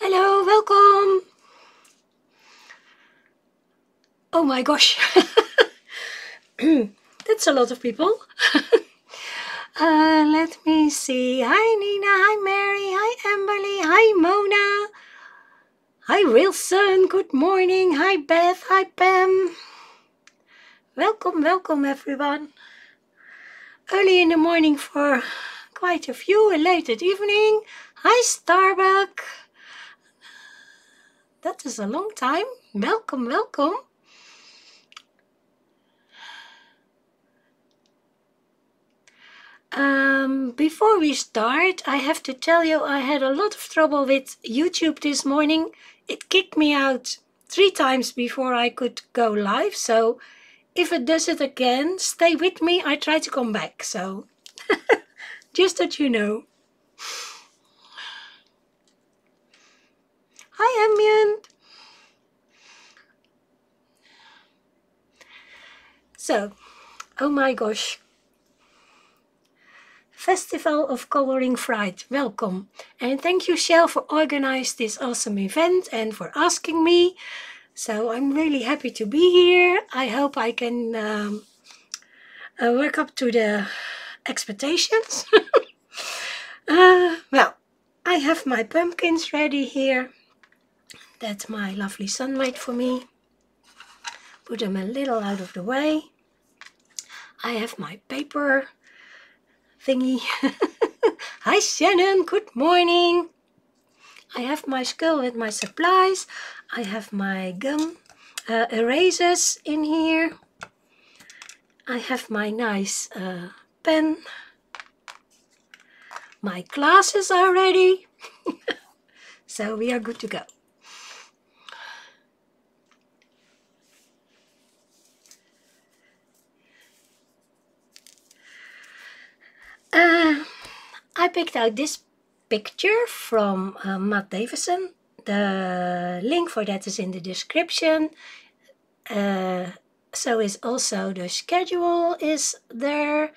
Hello, welcome. Oh my gosh. That's a lot of people. uh, let me see. Hi Nina, hi Mary, hi Amberly, hi Mona. Hi Wilson, good morning. Hi Beth, hi Pam. Welcome, welcome everyone. Early in the morning for quite a few, and late at evening. Hi Starbuck. That is a long time. Welcome, welcome. Um, before we start, I have to tell you I had a lot of trouble with YouTube this morning. It kicked me out three times before I could go live. So if it does it again, stay with me. I try to come back. So just that you know. Hi, Ambient. So, oh my gosh, Festival of Coloring Fright. Welcome. And thank you, Shell, for organizing this awesome event and for asking me. So I'm really happy to be here. I hope I can um, uh, work up to the expectations. uh, well, I have my pumpkins ready here. That's my lovely son made for me. Put them a little out of the way. I have my paper thingy. Hi Shannon, good morning. I have my skull with my supplies. I have my gum uh, erasers in here. I have my nice uh, pen. My glasses are ready. so we are good to go. Uh, I picked out this picture from uh, Matt Davidson. The link for that is in the description. Uh, so is also the schedule is there.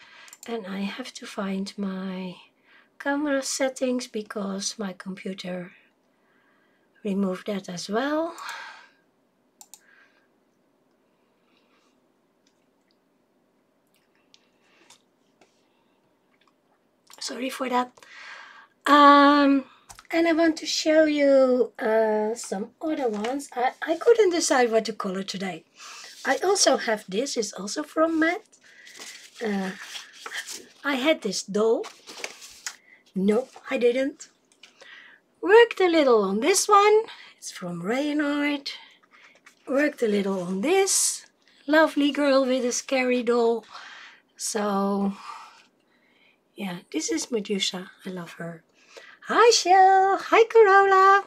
And I have to find my camera settings because my computer removed that as well. Sorry for that. Um, and I want to show you uh, some other ones. I, I couldn't decide what to color today. I also have this it's also from Matt. Uh, I had this doll. No I didn't. Worked a little on this one. It's from Reynard worked a little on this. Lovely girl with a scary doll. So yeah, this is Medusa. I love her. Hi, Shell. Hi, Corolla.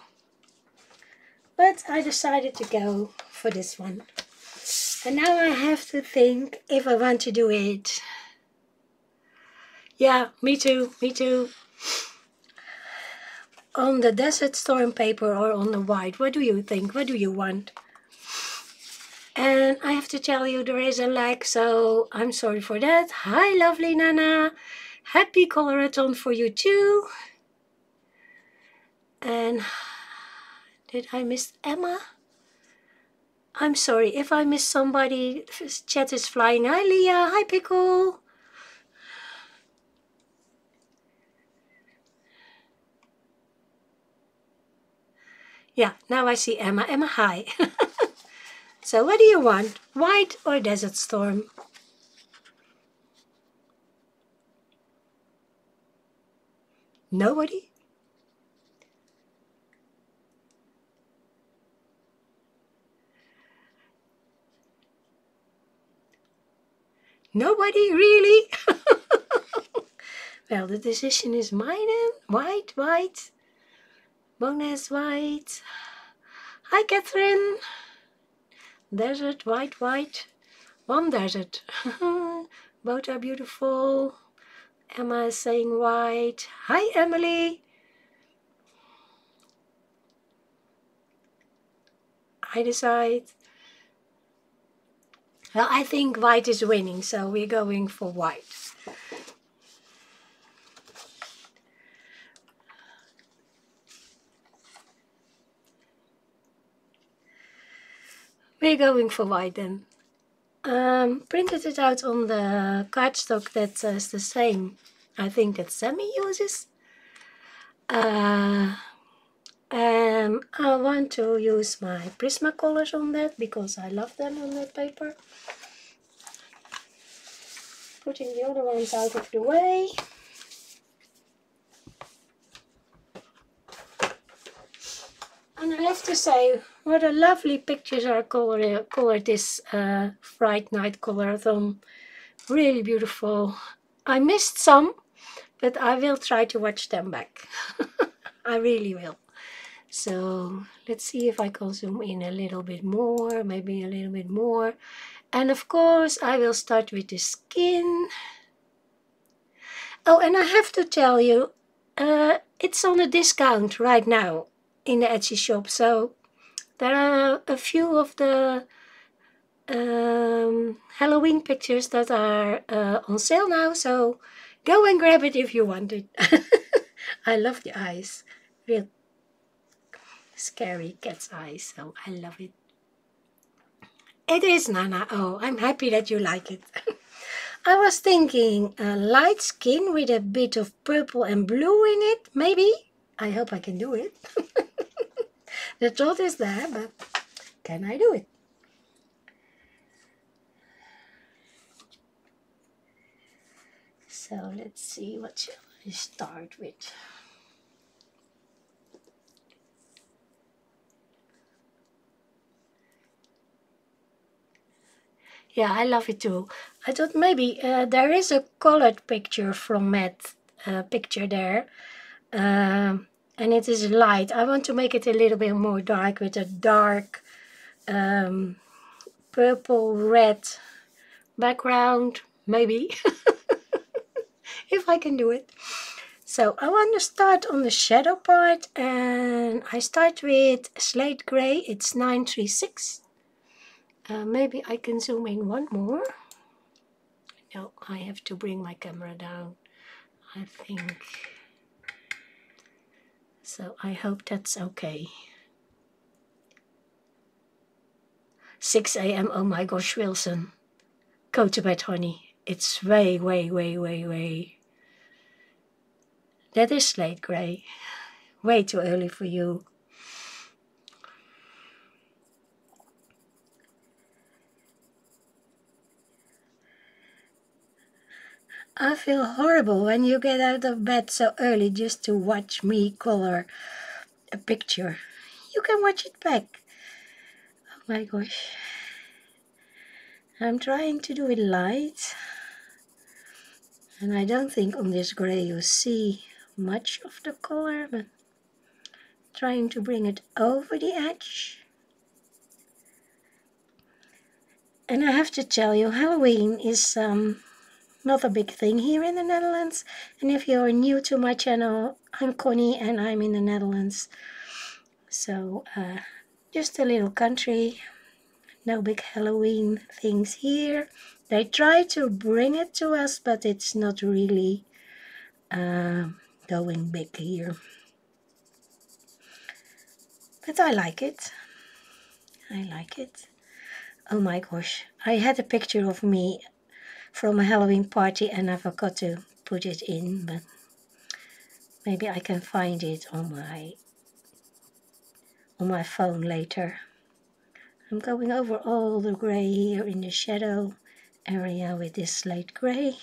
But I decided to go for this one. And now I have to think if I want to do it. Yeah, me too. Me too. On the Desert Storm paper or on the white? What do you think? What do you want? And I have to tell you there is a lag, so I'm sorry for that. Hi, lovely Nana. Happy Colorathon for you too. And did I miss Emma? I'm sorry if I miss somebody. Chat is flying. Hi Leah. Hi Pickle. Yeah, now I see Emma. Emma, hi. so what do you want? White or Desert Storm? Nobody? Nobody, really? well, the decision is mine. Eh? White, white. Bonus white. Hi, Catherine. Desert, white, white. One desert. Both are beautiful. Emma is saying white. Hi, Emily. I decide. Well, I think white is winning, so we're going for white. We're going for white then. Um, printed it out on the cardstock that is the same, I think that Sammy uses. Uh, um, I want to use my Prismacolors on that because I love them on that paper. Putting the other ones out of the way. And I have to say, what a lovely pictures are colored, colored this uh, Fright Night colorathon. Really beautiful. I missed some, but I will try to watch them back. I really will. So let's see if I can zoom in a little bit more, maybe a little bit more. And of course, I will start with the skin. Oh, and I have to tell you, uh, it's on a discount right now in the Etsy shop. So there are a few of the um, Halloween pictures that are uh, on sale now. So go and grab it if you want it. I love the eyes. Real scary cat's eyes. So I love it. It is Nana. Oh, I'm happy that you like it. I was thinking a light skin with a bit of purple and blue in it, maybe. I hope I can do it. the thought is there, but can I do it? So let's see what shall I start with. Yeah, I love it too. I thought maybe uh, there is a colored picture from Matt uh, picture there. Um, and it is light. I want to make it a little bit more dark with a dark um, purple red background, maybe, if I can do it. So I want to start on the shadow part and I start with slate gray, it's 936. Uh, maybe I can zoom in one more. No, I have to bring my camera down, I think. So I hope that's okay. 6 a.m. Oh my gosh, Wilson. Go to bed, honey. It's way, way, way, way, way. That is late, grey. Way too early for you. I feel horrible when you get out of bed so early just to watch me color a picture. You can watch it back. Oh my gosh. I'm trying to do it light. And I don't think on this gray you see much of the color, but trying to bring it over the edge. And I have to tell you, Halloween is um, not a big thing here in the Netherlands. And if you're new to my channel, I'm Connie and I'm in the Netherlands. So, uh, just a little country, no big Halloween things here. They try to bring it to us, but it's not really uh, going big here. But I like it. I like it. Oh my gosh, I had a picture of me from a Halloween party and I forgot to put it in, but maybe I can find it on my on my phone later. I'm going over all the grey here in the shadow area with this slate grey.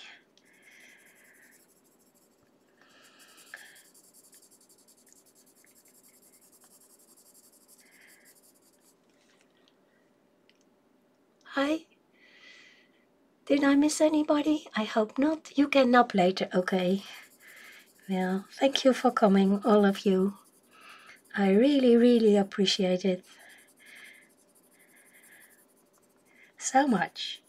Hi. Did I miss anybody? I hope not. You can nap later, okay? Well, thank you for coming, all of you. I really, really appreciate it. So much.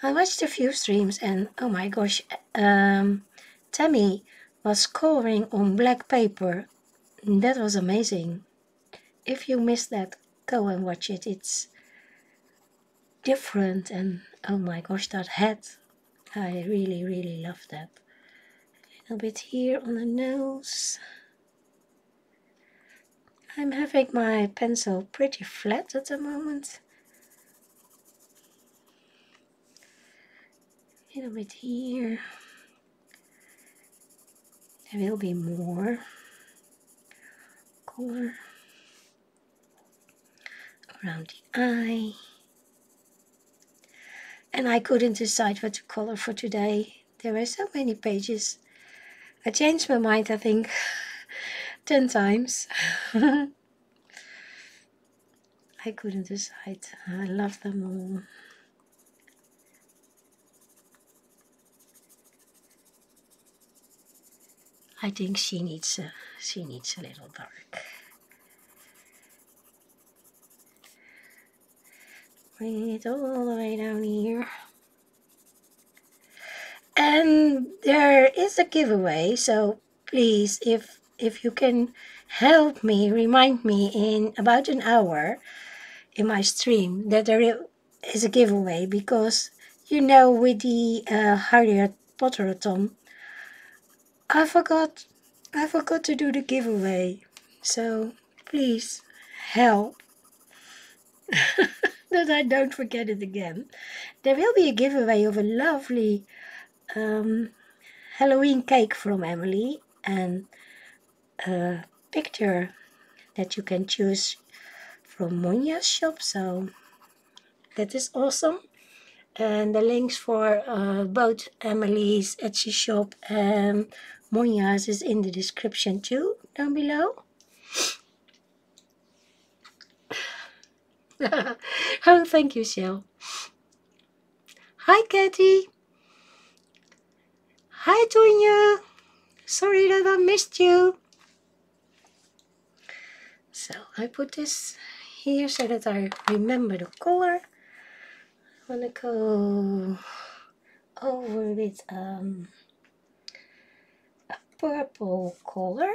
I watched a few streams and oh my gosh, um, Tammy was coloring on black paper. That was amazing. If you missed that, go and watch it. It's different and oh my gosh, that hat. I really, really love that. A little bit here on the nose. I'm having my pencil pretty flat at the moment. A little bit here. There will be more color around the eye. And I couldn't decide what to color for today. There are so many pages. I changed my mind, I think, 10 times. I couldn't decide. I love them all. I think she needs a, she needs a little dark. Bring it all the way down here. And there is a giveaway, so please, if if you can help me, remind me in about an hour in my stream that there is a giveaway because you know with the uh, Harriet Potterathon, I forgot I forgot to do the giveaway. So please help. that I don't forget it again. There will be a giveaway of a lovely um, Halloween cake from Emily and a picture that you can choose from Monja's shop. So that is awesome. And the links for uh, both Emily's Etsy shop and Monja's is in the description too, down below. oh, thank you, Shell. Hi, Katie. Hi, Tonya. Sorry that I missed you. So I put this here so that I remember the color. I want to go over with um, a purple color.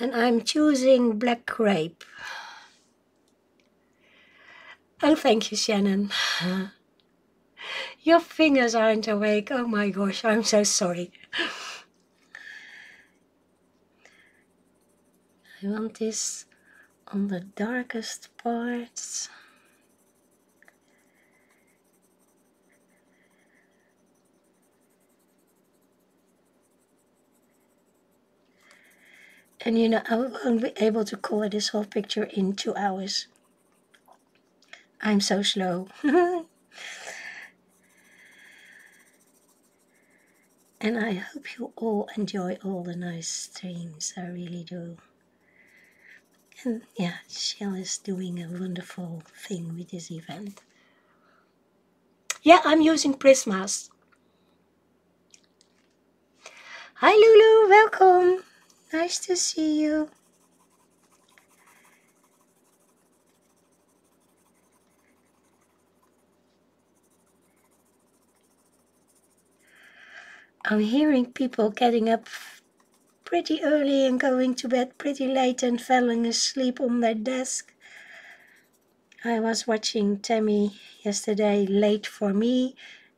And I'm choosing black grape. Oh, thank you, Shannon. Uh-huh. Your fingers aren't awake. Oh my gosh, I'm so sorry. I want this on the darkest parts. And you know, I won't be able to color this whole picture in two hours. I'm so slow. and I hope you all enjoy all the nice streams. I really do. And yeah, Shell is doing a wonderful thing with this event. Yeah, I'm using Prismas. Hi Lulu, welcome. Nice to see you. I'm hearing people getting up pretty early and going to bed pretty late and falling asleep on their desk. I was watching Tammy yesterday late for me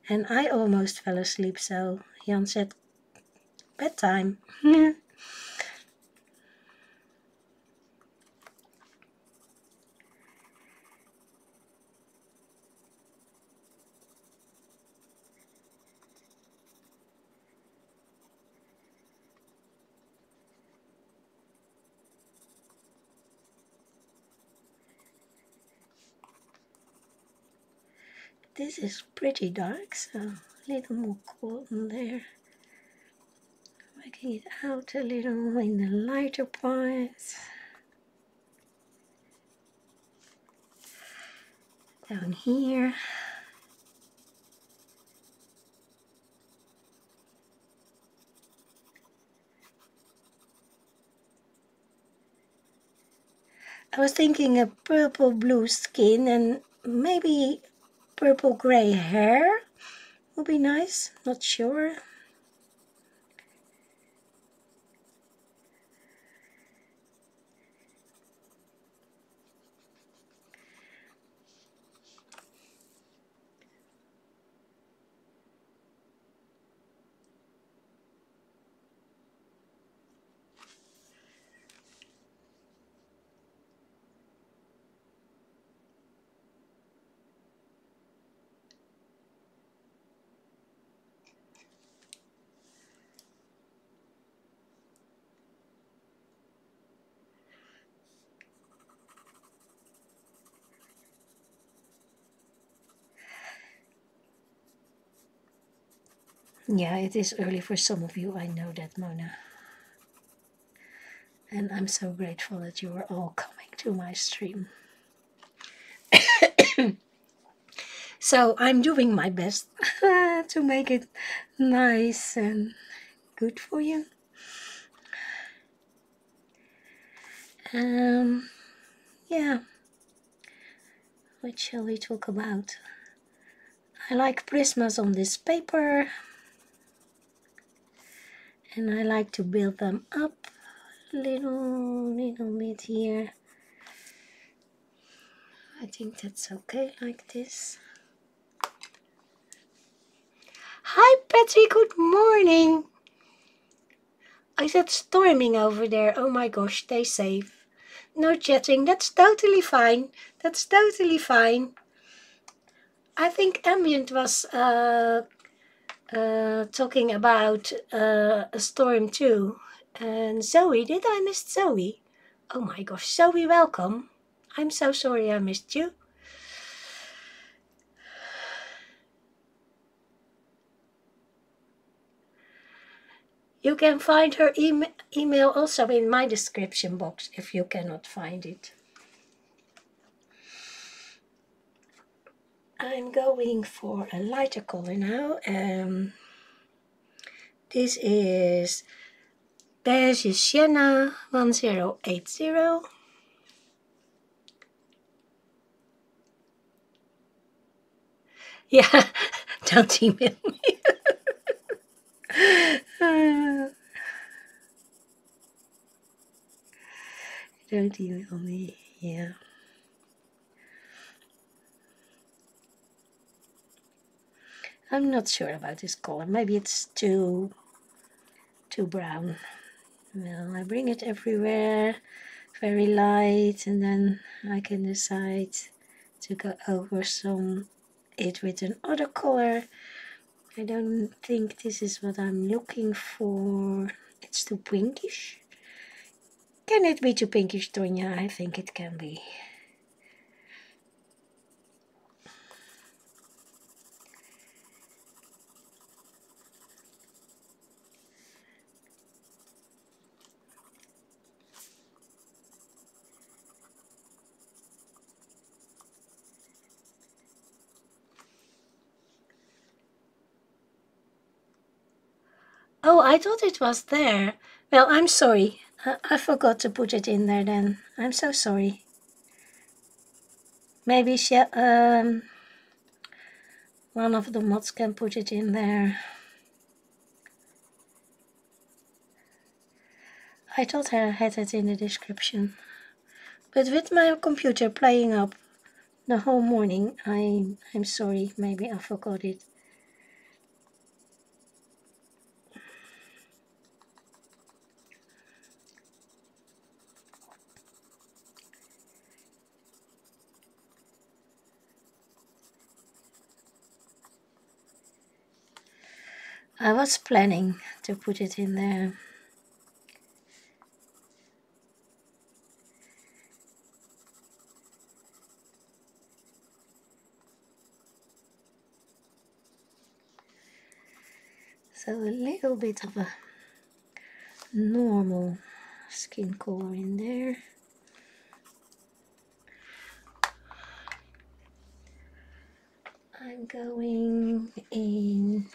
and I almost fell asleep, so Jan said, bedtime. this is pretty dark, so a little more cotton there. Making it out a little in the lighter parts. Down here. I was thinking a purple blue skin and maybe purple gray hair will be nice, not sure. Yeah, it is early for some of you, I know that, Mona. And I'm so grateful that you are all coming to my stream. so I'm doing my best to make it nice and good for you. Um, yeah. What shall we talk about? I like prismas on this paper and I like to build them up a little little bit here. I think that's okay like this. Hi Patty good morning. I said storming over there? Oh my gosh stay safe. No chatting that's totally fine. That's totally fine. I think ambient was uh, uh, talking about uh, a storm too and Zoe, did I miss Zoe? Oh my gosh, Zoe, welcome. I'm so sorry I missed you. You can find her e email also in my description box if you cannot find it. I'm going for a lighter color now. Um, this is Beige Sienna 1080. Yeah, don't email me. don't email me, yeah. I'm not sure about this color. Maybe it's too too brown. Well, I bring it everywhere, very light, and then I can decide to go over some it with another color. I don't think this is what I'm looking for. It's too pinkish. Can it be too pinkish, Tonya? I think it can be. Oh, I thought it was there. Well, I'm sorry. I, I forgot to put it in there then. I'm so sorry. Maybe she, um, one of the mods can put it in there. I thought I had it in the description. But with my computer playing up the whole morning, I, I'm sorry, maybe I forgot it. I was planning to put it in there. So a little bit of a normal skin color in there. I'm going in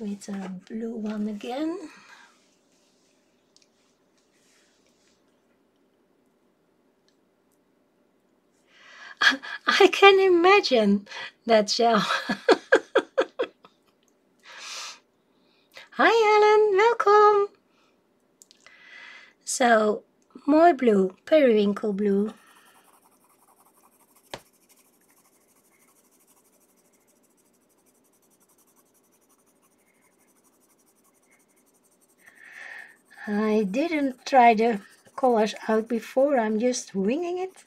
with a blue one again. I can imagine that shell. Hi Ellen, welcome. So, more blue, periwinkle blue. I didn't try the colors out before, I'm just winging it,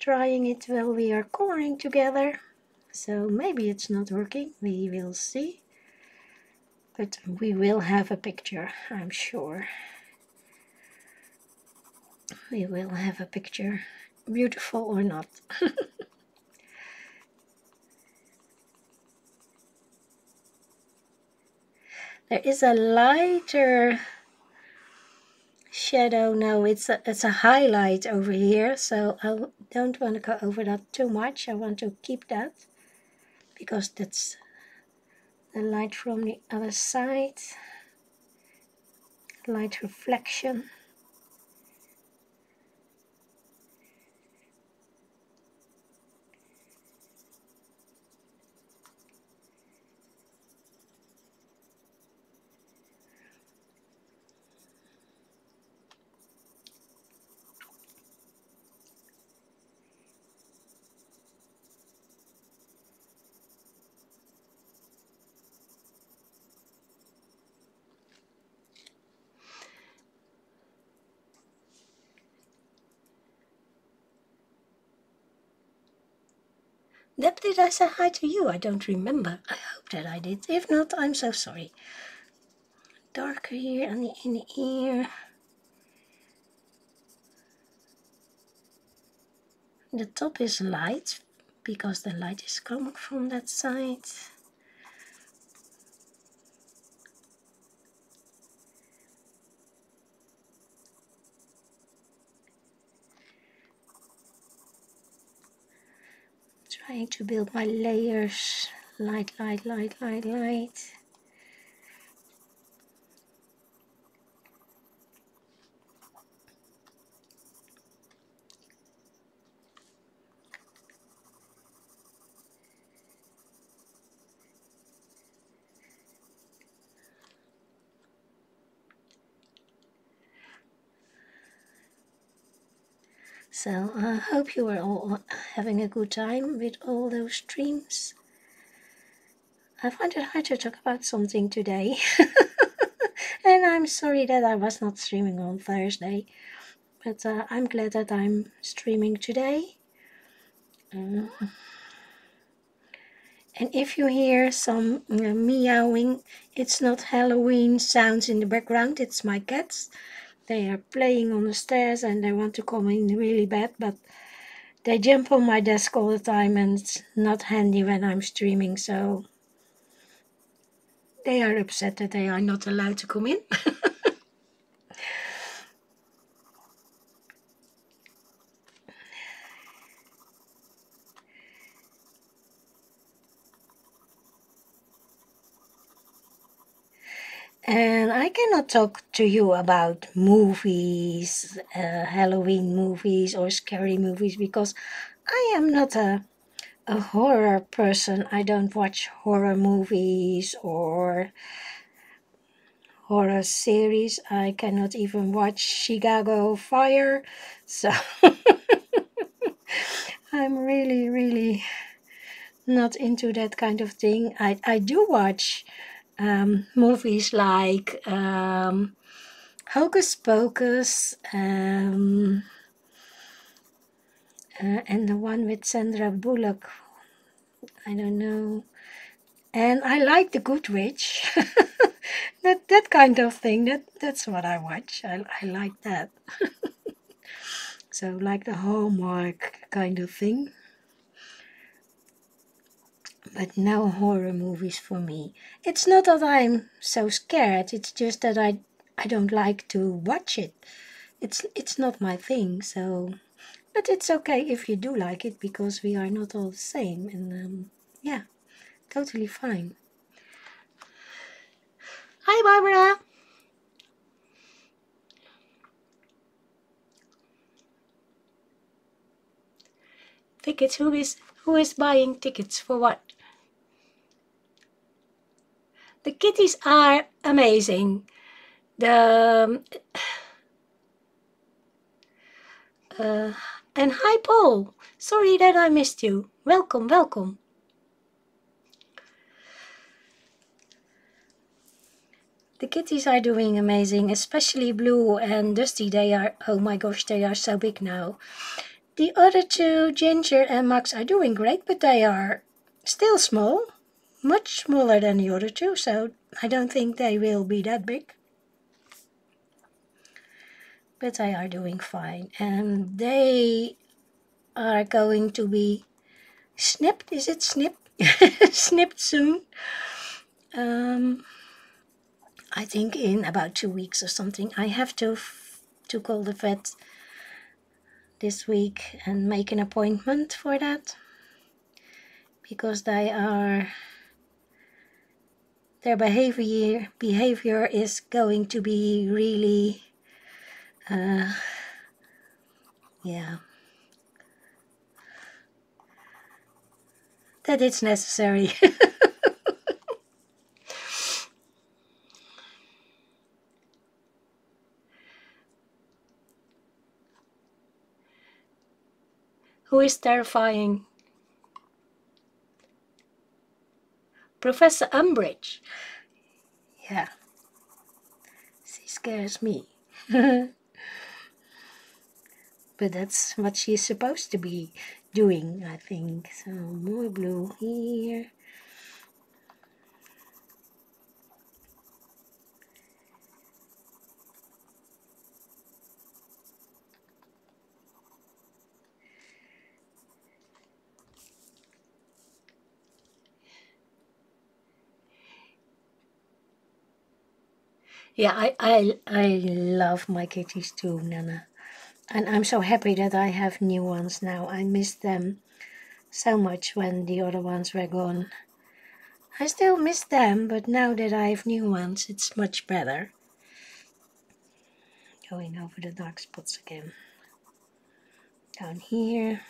trying it while we are coloring together. So maybe it's not working, we will see. But we will have a picture, I'm sure. We will have a picture, beautiful or not. There is a lighter shadow. No, it's a, it's a highlight over here. So I don't want to go over that too much. I want to keep that because that's the light from the other side. Light reflection. Did I say hi to you? I don't remember. I hope that I did. If not, I'm so sorry. Darker here the inner ear. The top is light because the light is coming from that side. Trying to build my layers. Light light light light light So I hope you are all having a good time with all those streams. I find it hard to talk about something today. and I'm sorry that I was not streaming on Thursday. But uh, I'm glad that I'm streaming today. And if you hear some uh, meowing, it's not Halloween sounds in the background, it's my cats they are playing on the stairs and they want to come in really bad, but they jump on my desk all the time and it's not handy when I'm streaming, so they are upset that they are not allowed to come in. And I cannot talk to you about movies, uh, Halloween movies or scary movies because I am not a, a horror person. I don't watch horror movies or horror series. I cannot even watch Chicago Fire. So I'm really, really not into that kind of thing. I, I do watch um, movies like um, Hocus Pocus um, uh, and the one with Sandra Bullock. I don't know. And I like The Good Witch. that that kind of thing. That that's what I watch. I, I like that. so like the Hallmark kind of thing but no horror movies for me. It's not that I'm so scared, it's just that I I don't like to watch it. It's it's not my thing, so but it's okay if you do like it because we are not all the same and um, yeah, totally fine. Hi Barbara. Tickets, who is who is buying tickets for what? The kitties are amazing. The uh, and hi Paul. Sorry that I missed you. Welcome, welcome. The kitties are doing amazing, especially Blue and Dusty. They are, oh my gosh, they are so big now. The other two, Ginger and Max, are doing great, but they are still small much smaller than the other two, so I don't think they will be that big. But they are doing fine, and they are going to be snipped. Is it snipped? snipped soon. Um, I think in about two weeks or something. I have to to call the vet this week and make an appointment for that because they are their behavior behavior is going to be really uh, yeah. That it's necessary. Who is terrifying Professor Umbridge. Yeah, she scares me. but that's what she's supposed to be doing, I think. So more blue here. Yeah, I, I, I love my kitties too, Nana. And I'm so happy that I have new ones now. I missed them so much when the other ones were gone. I still miss them, but now that I have new ones, it's much better. Going over the dark spots again. Down here.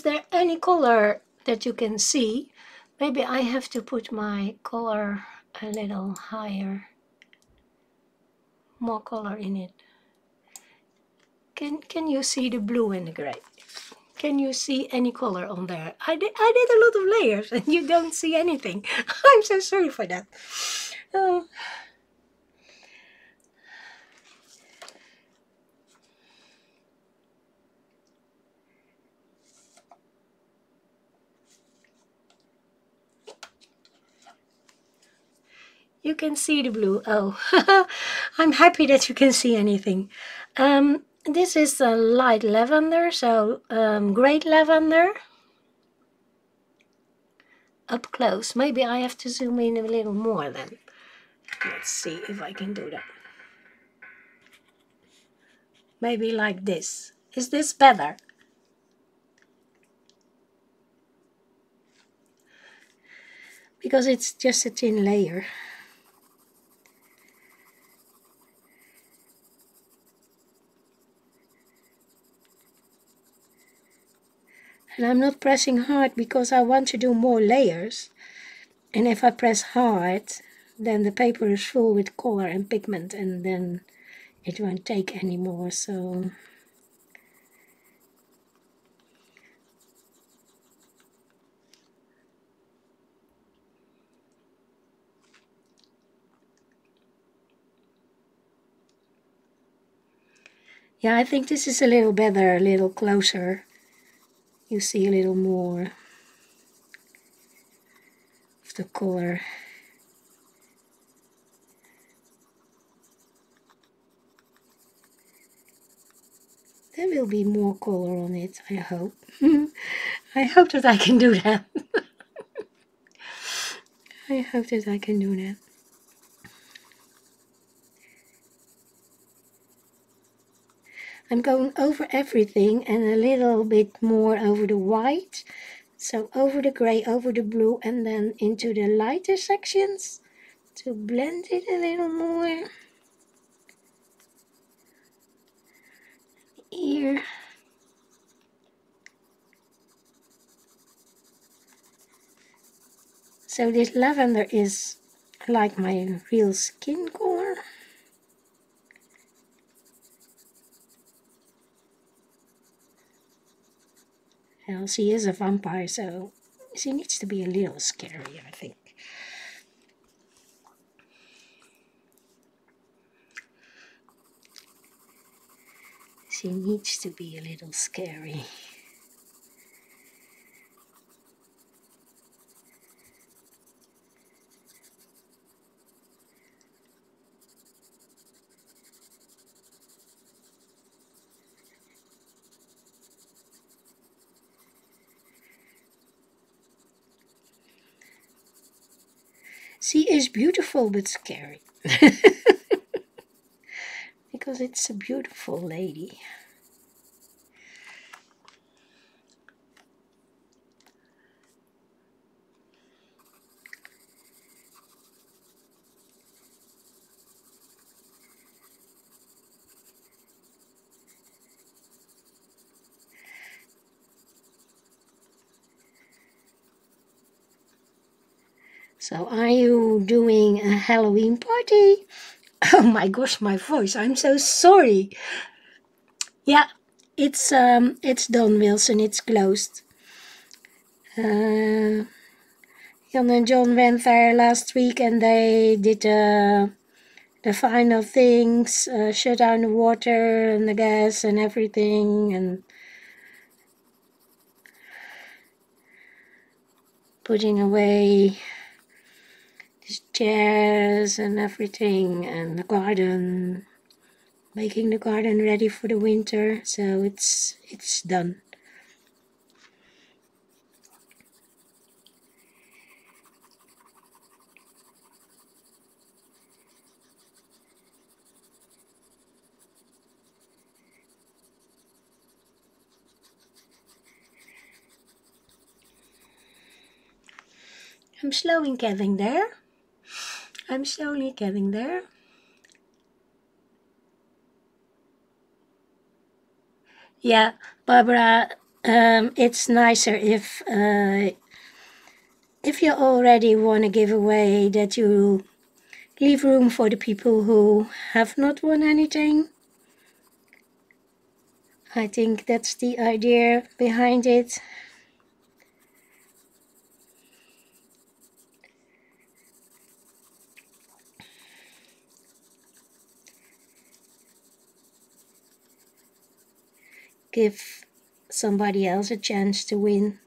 Is there any color that you can see? Maybe I have to put my color a little higher. More color in it. Can, can you see the blue and the gray? Can you see any color on there? I did, I did a lot of layers and you don't see anything. I'm so sorry for that. Uh, You can see the blue. Oh, I'm happy that you can see anything. Um, this is a light lavender, so um, greyed lavender. Up close. Maybe I have to zoom in a little more then. Let's see if I can do that. Maybe like this. Is this better? Because it's just a thin layer. And I'm not pressing hard because I want to do more layers. And if I press hard then the paper is full with color and pigment and then it won't take anymore so. Yeah, I think this is a little better, a little closer you see a little more of the color. There will be more color on it I hope. I hope that I can do that. I hope that I can do that I'm going over everything and a little bit more over the white. So over the gray, over the blue, and then into the lighter sections to blend it a little more. Here. So this lavender is like my real skin color. Well, she is a vampire, so she needs to be a little scary, I think. She needs to be a little scary. She is beautiful but scary. because it's a beautiful lady. So are you doing a Halloween party? Oh my gosh, my voice. I'm so sorry. Yeah, it's um it's done, Wilson. It's closed. Uh, Jan and John went there last week and they did uh, the final things, uh, shut down the water and the gas and everything and putting away chairs and everything and the garden making the garden ready for the winter so it's it's done I'm slowly getting there. I'm slowly getting there. Yeah, Barbara, um, it's nicer if uh, if you already want to give away that you leave room for the people who have not won anything. I think that's the idea behind it. Give somebody else a chance to win.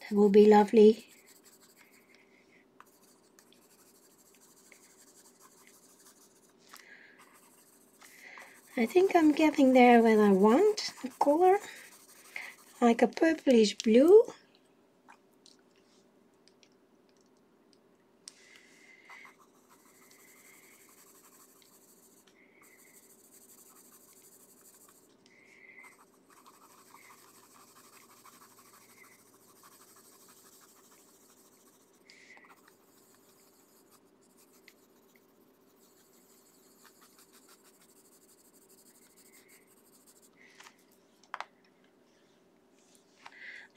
That will be lovely. I think I'm getting there when I want the color, like a purplish blue.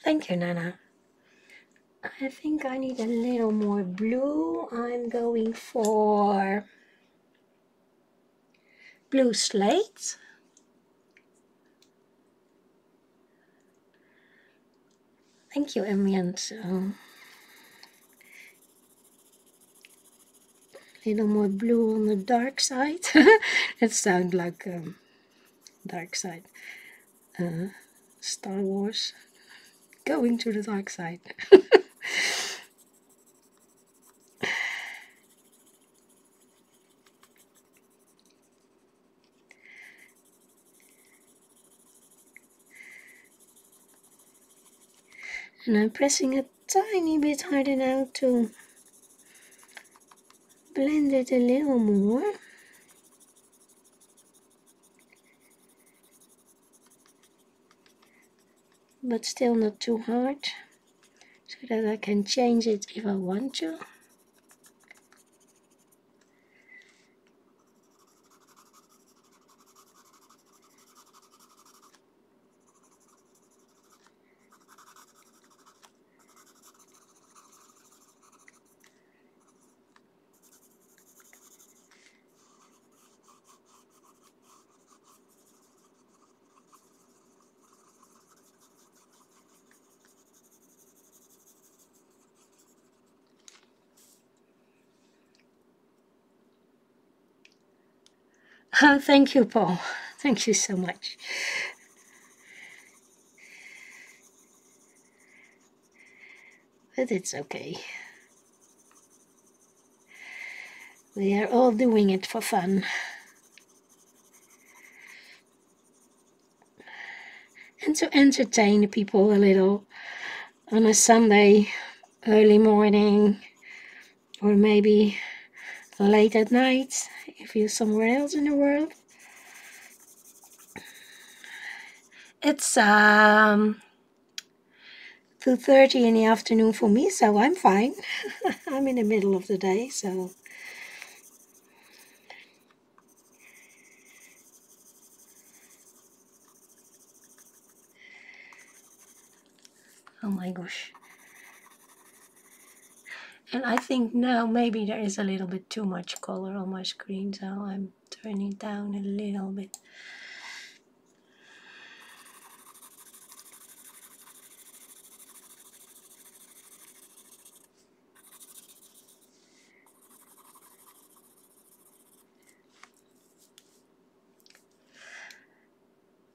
Thank you, Nana. I think I need a little more blue. I'm going for blue slate. Thank you, Emian. A little more blue on the dark side. it sounds like um, dark side. Uh, Star Wars going to the dark side. and I'm pressing a tiny bit harder now to blend it a little more. But still not too hard so that I can change it if I want to. Thank you, Paul. Thank you so much. But it's okay. We are all doing it for fun. And to entertain people a little on a Sunday early morning or maybe late at night if you're somewhere else in the world. It's um 2.30 in the afternoon for me, so I'm fine. I'm in the middle of the day, so... Oh my gosh. And I think now maybe there is a little bit too much color on my screen, so I'm turning down a little bit.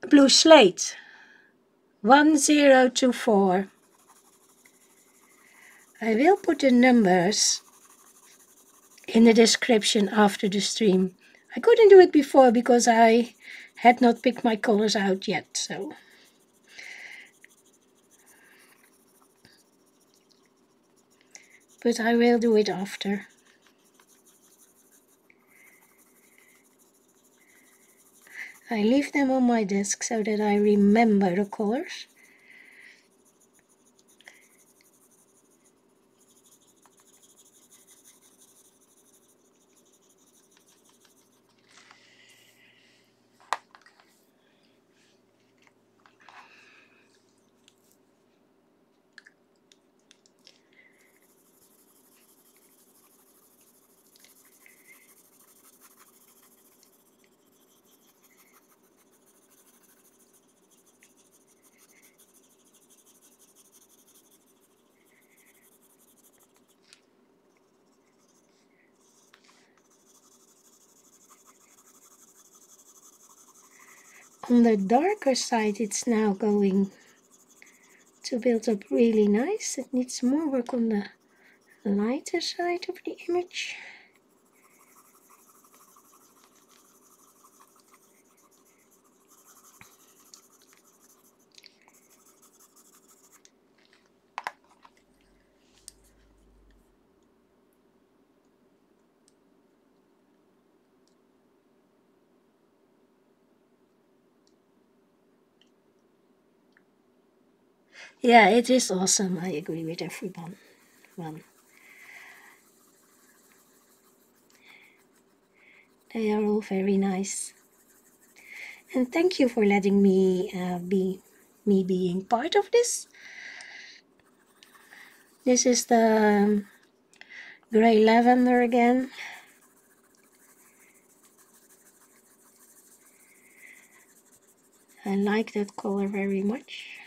Blue Slate 1024 I will put the numbers in the description after the stream. I couldn't do it before because I had not picked my colors out yet, so... But I will do it after. I leave them on my desk so that I remember the colors. On the darker side it's now going to build up really nice. It needs more work on the lighter side of the image Yeah, it is awesome. I agree with everyone. One. They are all very nice. And thank you for letting me uh, be me being part of this. This is the um, gray lavender again. I like that color very much.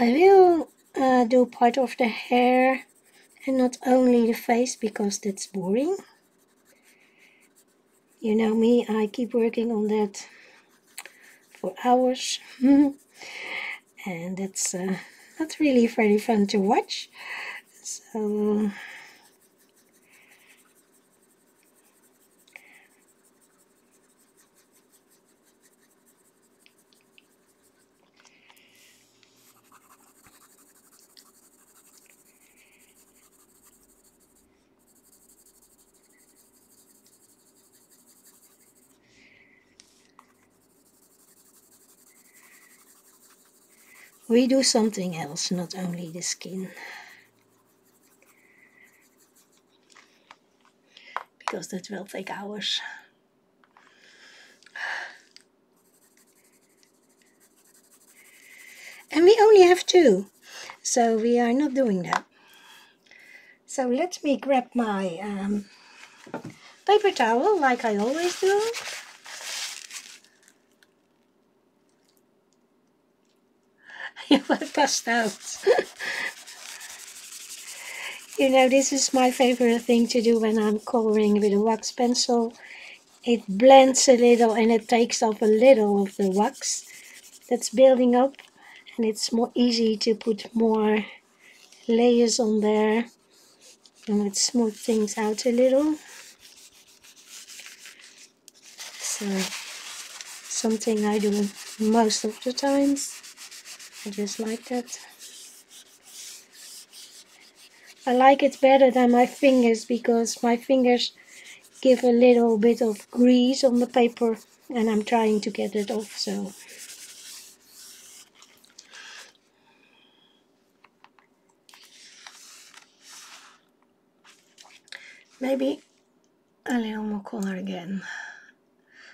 I will uh, do part of the hair and not only the face because that's boring. You know me, I keep working on that for hours and that's uh, not really very fun to watch. So we do something else, not only the skin. Because that will take hours. And we only have two. So we are not doing that. So let me grab my um, paper towel like I always do. you passed out. you know, this is my favorite thing to do when I'm coloring with a wax pencil. It blends a little and it takes off a little of the wax that's building up and it's more easy to put more layers on there and it smooth things out a little. So something I do most of the times. I just like that. I like it better than my fingers because my fingers give a little bit of grease on the paper and I'm trying to get it off so. Maybe a little more color again.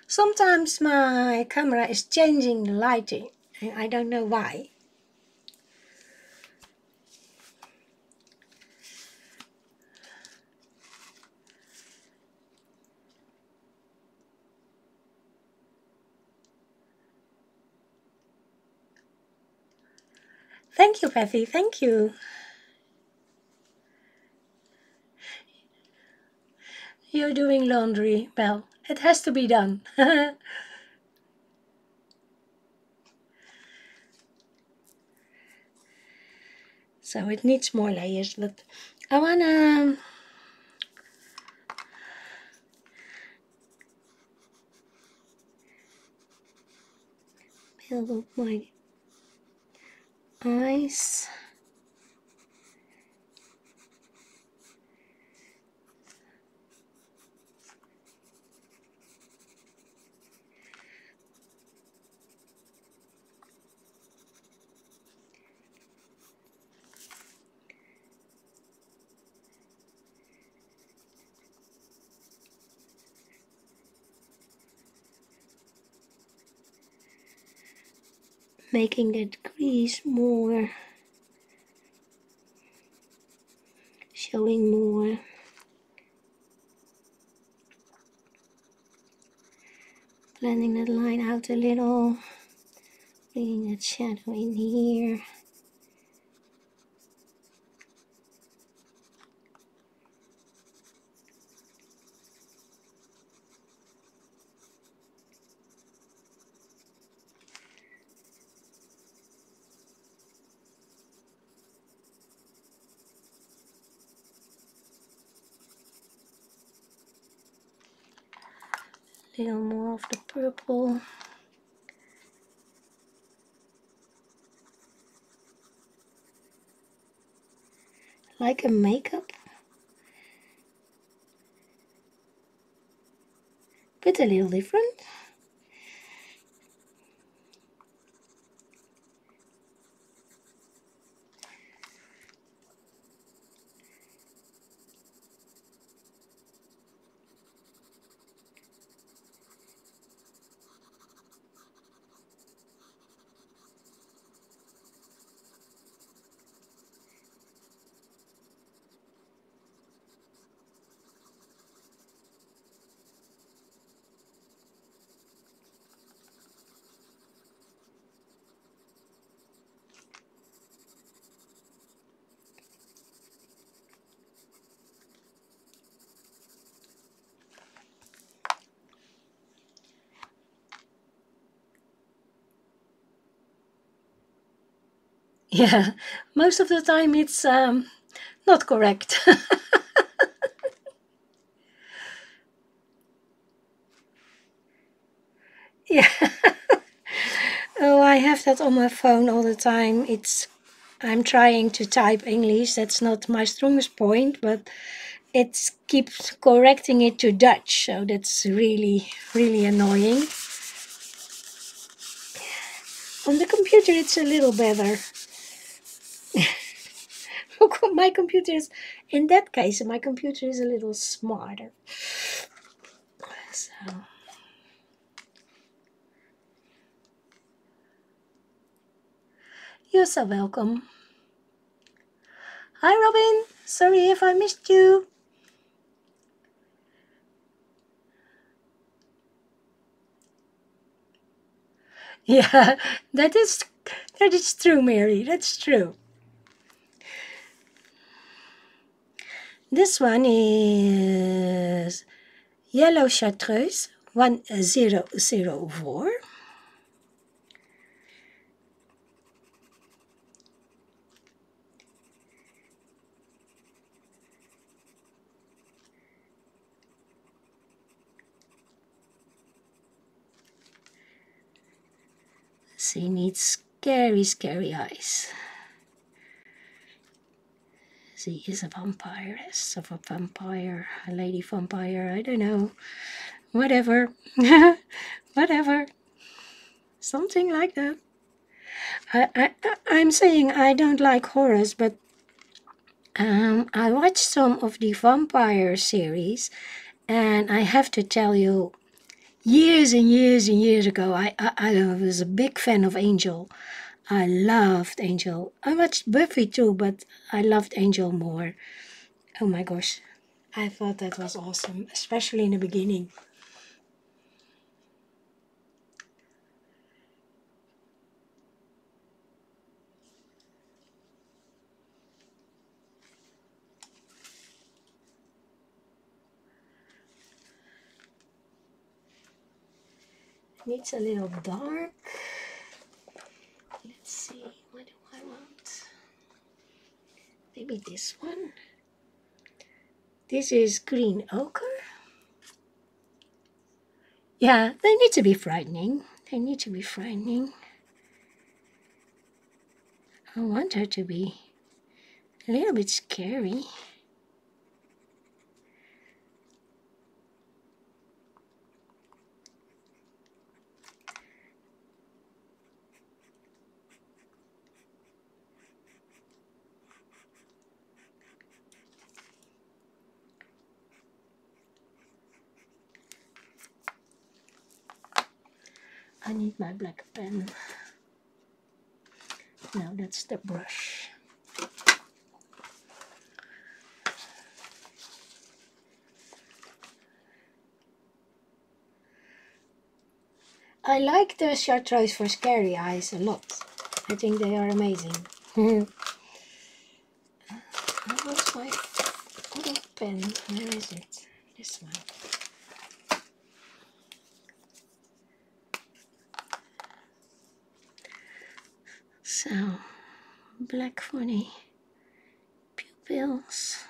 Sometimes my camera is changing the lighting and I don't know why Thank you, Patty. Thank you. You're doing laundry. Well, it has to be done. so it needs more layers, but I wanna build my eyes. Making that grease more. Showing more. Blending that line out a little. Bringing that shadow in here little more of the purple. Like a makeup. But a little different Yeah, most of the time it's um, not correct. yeah. oh, I have that on my phone all the time. It's I'm trying to type English. That's not my strongest point, but it keeps correcting it to Dutch. So that's really, really annoying. On the computer, it's a little better. My computer is, in that case, my computer is a little smarter. So. You're so welcome. Hi, Robin. Sorry if I missed you. Yeah, that is that is true, Mary. That's true. This one is yellow chartreuse 1004. Uh, she needs scary, scary eyes. She is a vampiress of a vampire, a lady vampire, I don't know. Whatever. Whatever. Something like that. I, I, I'm saying I don't like horrors, but um, I watched some of the vampire series, and I have to tell you, years and years and years ago, I, I, I was a big fan of Angel. I loved Angel. I watched Buffy too, but I loved Angel more. Oh my gosh. I thought that was awesome, especially in the beginning. Needs a little dark. Let's see, what do I want? Maybe this one. This is green ochre. Yeah, they need to be frightening. They need to be frightening. I want her to be a little bit scary. I need my black pen. Now that's the brush. I like the chartreuse for scary eyes a lot. I think they are amazing. What's my other pen? Where is it? This one. So, black funny pupils.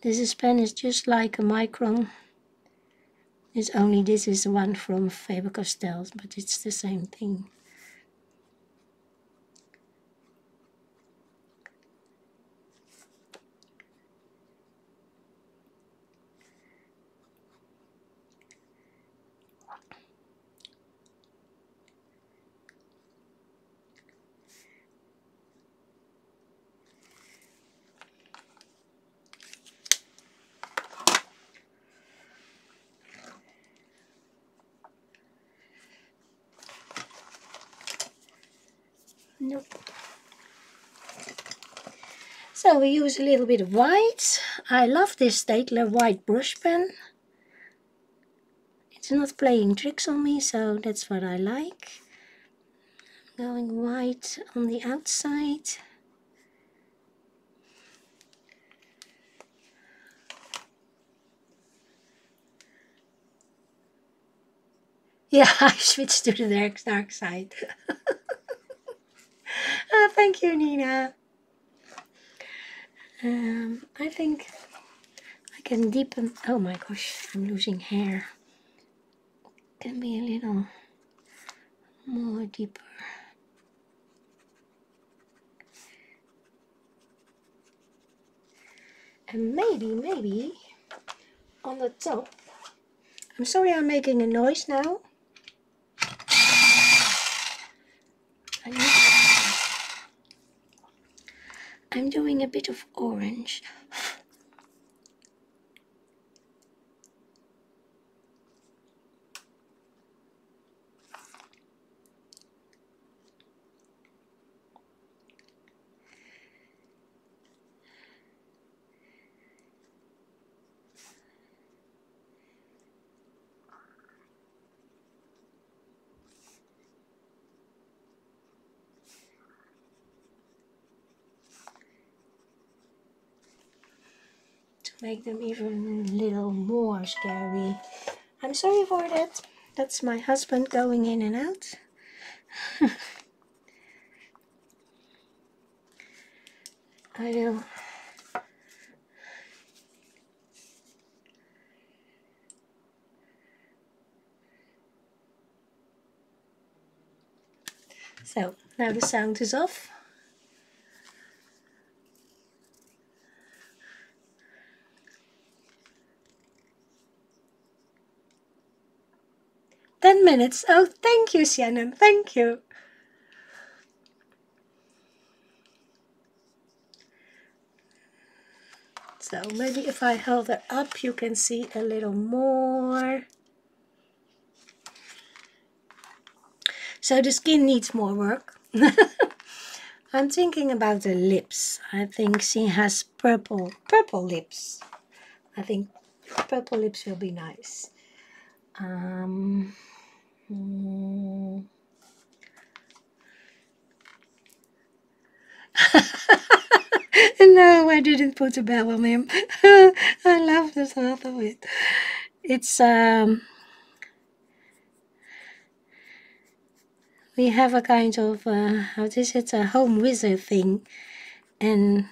This pen is just like a micron. It's only this is one from Faber-Castell, but it's the same thing. Nope. We use a little bit of white. I love this Staedtler white brush pen. It's not playing tricks on me, so that's what I like. Going white on the outside. Yeah, I switched to the dark, dark side. oh, thank you, Nina. Um, I think I can deepen. Oh my gosh, I'm losing hair. Can be a little more deeper. And maybe, maybe on the top. I'm sorry I'm making a noise now. I need I'm doing a bit of orange. Make them even a little more scary. I'm sorry for that. That's my husband going in and out. I will So now the sound is off. Minutes. Oh, thank you, Shannon. Thank you. So maybe if I hold it up, you can see a little more. So the skin needs more work. I'm thinking about the lips. I think she has purple, purple lips. I think purple lips will be nice. Um, Mm. no, I didn't put a bell on him. I love the thought of it. It's um we have a kind of uh, how is it a HomeWizard thing and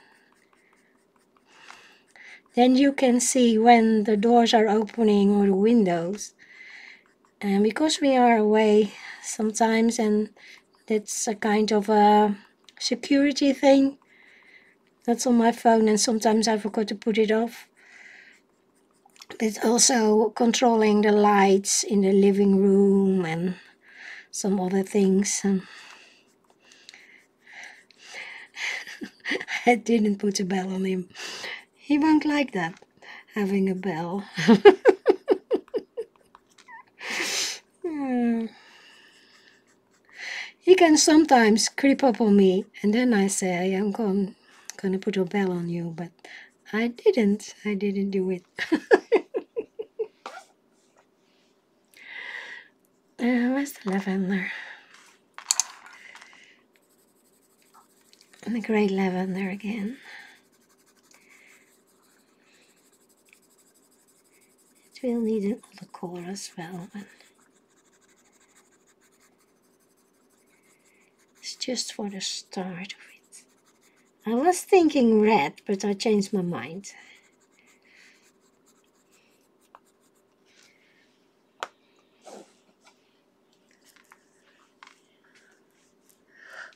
then you can see when the doors are opening or the windows and because we are away sometimes and it's a kind of a security thing that's on my phone and sometimes I forgot to put it off. But also controlling the lights in the living room and some other things. And I didn't put a bell on him. He won't like that having a bell Hmm. He can sometimes creep up on me, and then I say, I'm going, gonna put a bell on you, but I didn't. I didn't do it. uh, where's the lavender? And the grey lavender again. It will need another color as well. Just for the start of it. I was thinking red, but I changed my mind.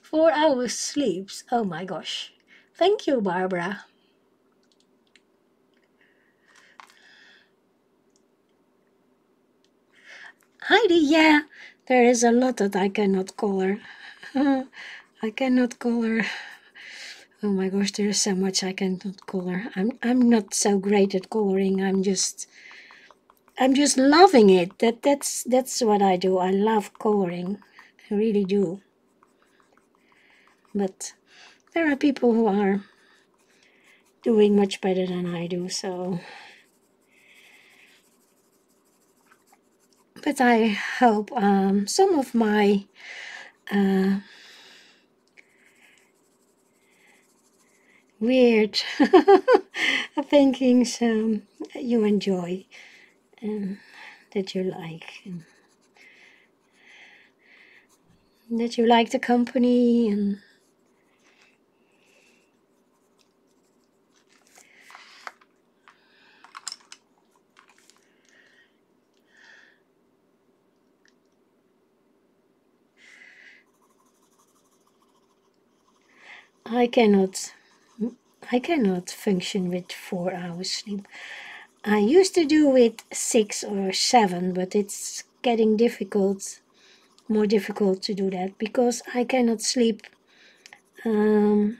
Four hours sleeps. Oh my gosh. Thank you, Barbara. Heidi, yeah, there is a lot that I cannot color. I cannot color. Oh my gosh, there's so much I cannot color. I'm I'm not so great at coloring. I'm just I'm just loving it. That that's that's what I do. I love coloring. I really do. But there are people who are doing much better than I do, so but I hope um, some of my uh, weird. Thinkings um, you enjoy and that you like and that you like the company and I cannot I cannot function with four hours sleep. I used to do with six or seven, but it's getting difficult, more difficult to do that because I cannot sleep um,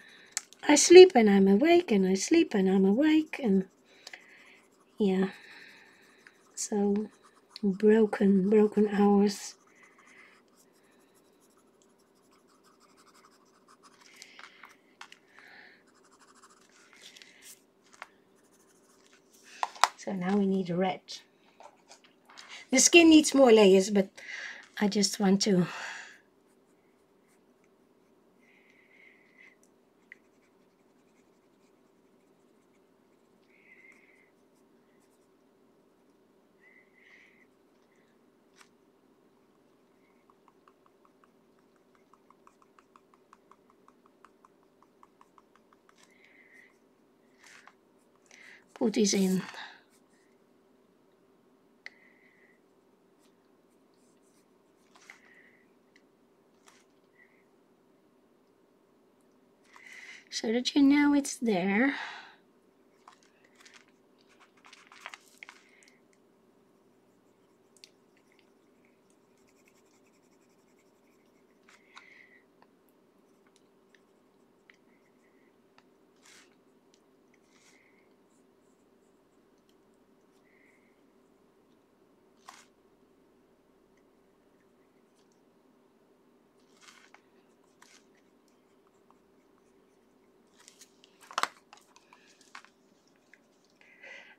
I sleep and I'm awake and I sleep and I'm awake and yeah. So broken, broken hours. So now we need red. The skin needs more layers, but I just want to put this in. So that you know it's there.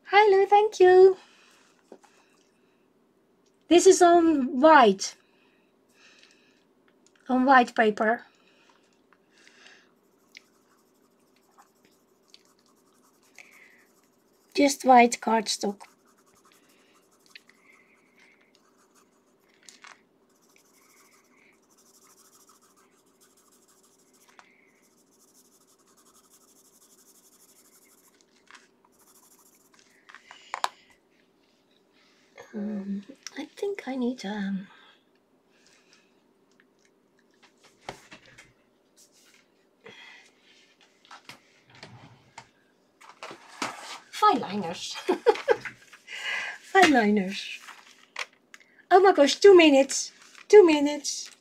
Hi Lou, thank you. This is on white, on white paper. Just white cardstock. Um, I need um, fine liners. fine liners. Oh my gosh, two minutes. Two minutes.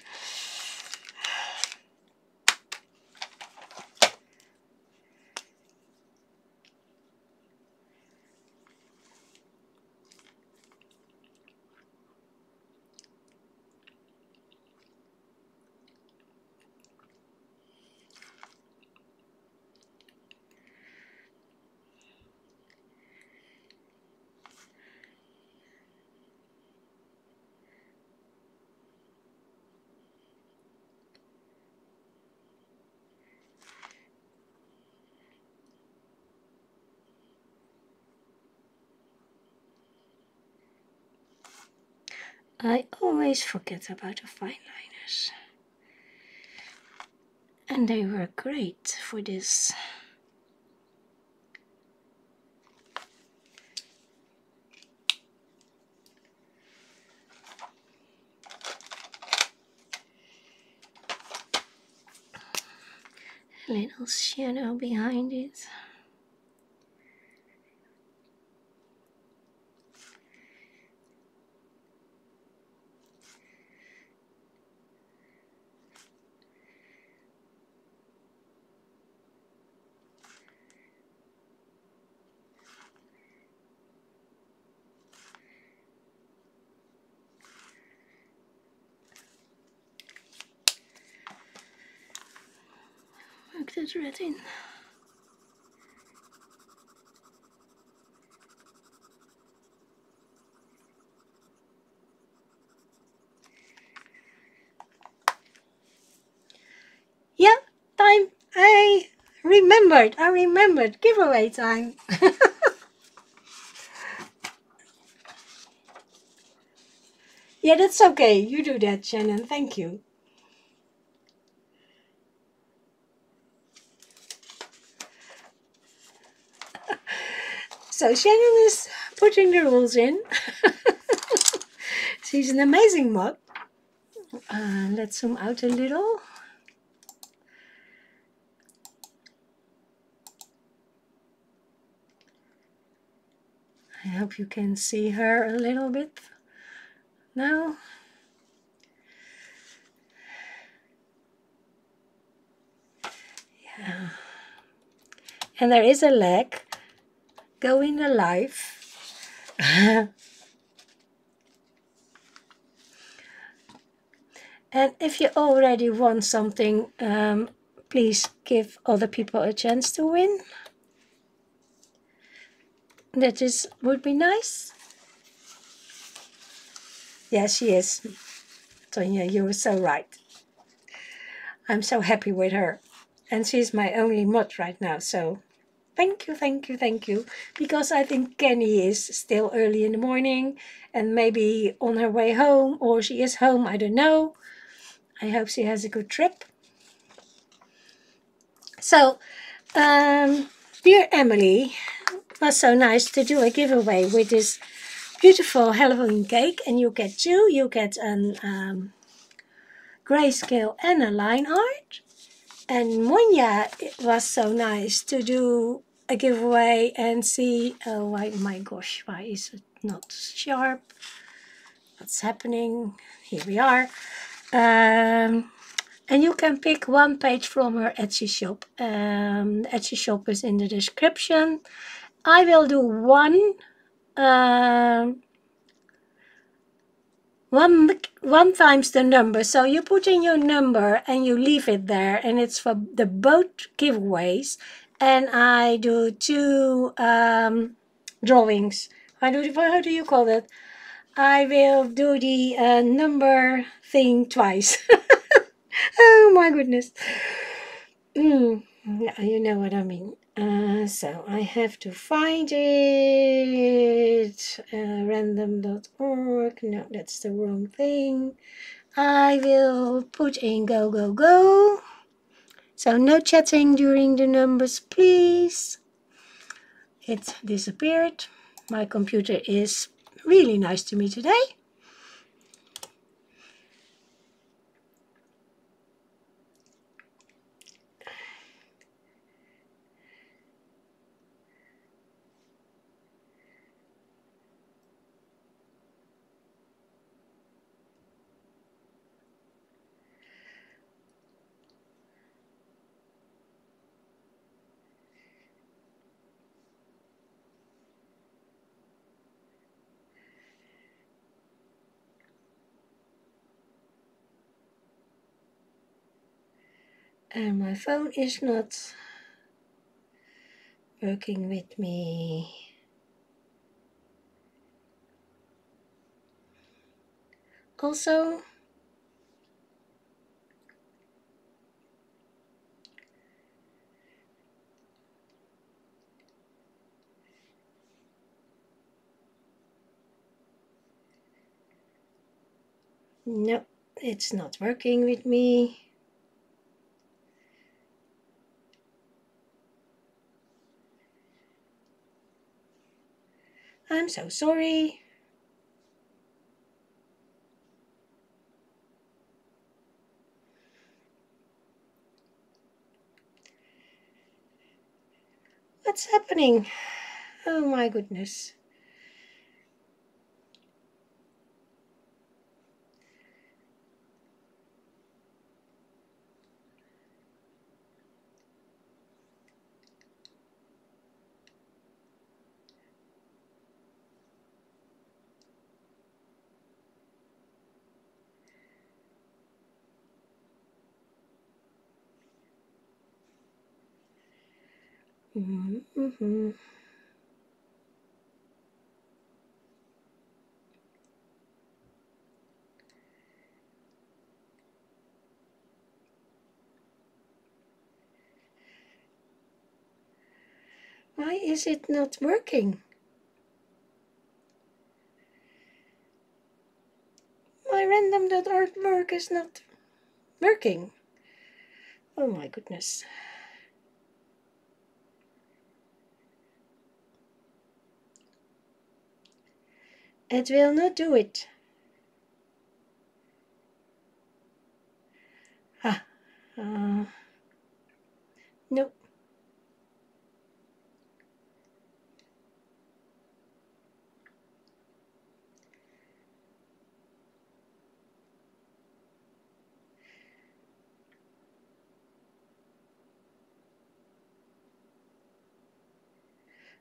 I always forget about the fine liners. And they were great for this. A little shadow behind it. In. Yeah, time. I remembered. I remembered. Giveaway time. yeah, that's okay. You do that, Shannon. Thank you. So Shannon is putting the rules in. She's an amazing mod. Uh, let's zoom out a little. I hope you can see her a little bit now. Yeah, and there is a leg going alive. and if you already won something, um, please give other people a chance to win. That is would be nice. Yes, she is. Tonya, you were so right. I'm so happy with her. And she's my only mod right now, so thank you, thank you, thank you. Because I think Kenny is still early in the morning and maybe on her way home or she is home, I don't know. I hope she has a good trip. So, um, dear Emily, it was so nice to do a giveaway with this beautiful Halloween cake and you get two. You get an um, grayscale and a line art. And Monja it was so nice to do a giveaway and see, oh why, my gosh, why is it not sharp? What's happening? Here we are. Um, and you can pick one page from her Etsy shop. Um, Etsy shop is in the description. I will do one um, one one times the number so you put in your number and you leave it there and it's for the boat giveaways and i do two um, drawings how do, how do you call it i will do the uh, number thing twice oh my goodness mm, you know what i mean uh, so I have to find it. Uh, random.org. No, that's the wrong thing. I will put in go, go, go. So no chatting during the numbers, please. It disappeared. My computer is really nice to me today. And my phone is not working with me. Also, no, it's not working with me. I'm so sorry. What's happening? Oh my goodness. Mm-hmm. Why is it not working? My random.artwork is not working. Oh my goodness. It will not do it. Ah, uh, nope.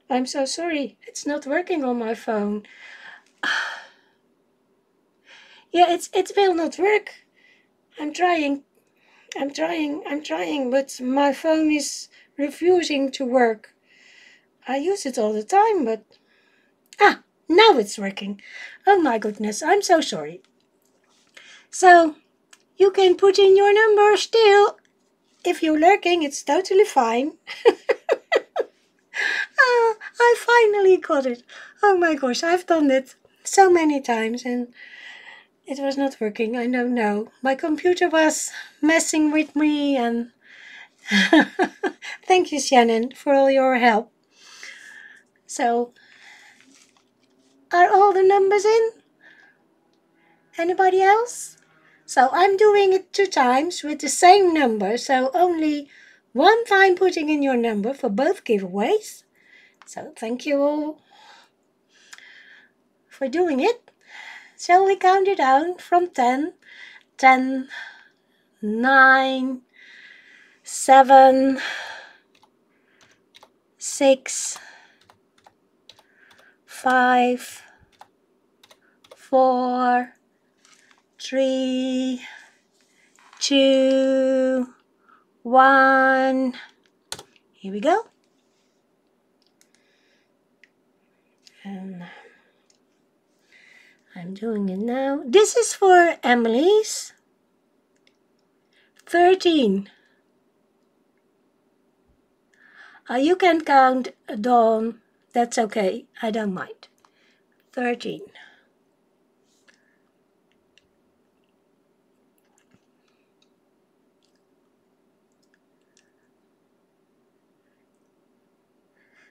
I'm so sorry. It's not working on my phone. Yeah, it's it will not work. I'm trying. I'm trying. I'm trying, but my phone is refusing to work. I use it all the time, but ah, now it's working. Oh my goodness, I'm so sorry. So, you can put in your number still. If you're lurking, it's totally fine. ah, I finally got it. Oh my gosh, I've done it so many times and it was not working. I don't know. My computer was messing with me and thank you Shannon for all your help. So are all the numbers in? Anybody else? So I'm doing it two times with the same number, so only one time putting in your number for both giveaways. So thank you all for doing it. Shall we count it down from 10? 10, 9, 7, 6, 5, 4, 3, 2, 1. Here we go. And I'm doing it now. This is for Emily's. 13. Uh, you can count Dawn. That's okay. I don't mind. 13.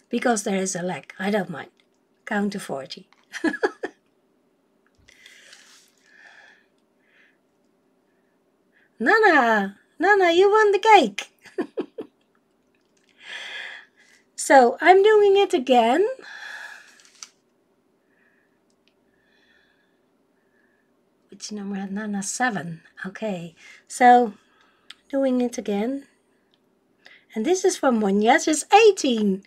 Because there is a lag. I don't mind. Count to 40. Nana, Nana, you won the cake. so I'm doing it again. Which number? Nana, seven. Okay, so doing it again. And this is from one. Yes, it's 18.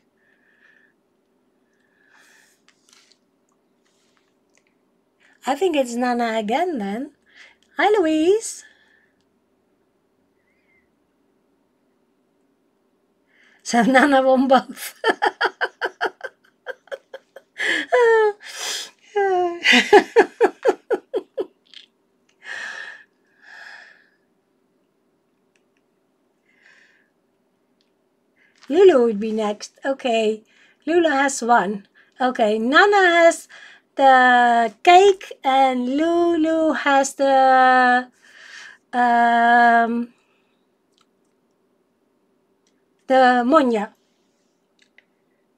I think it's Nana again then. Hi, Louise. So Nana won both. Lulu would be next. Okay, Lulu has one. Okay, Nana has the cake and Lulu has the um, the Monja.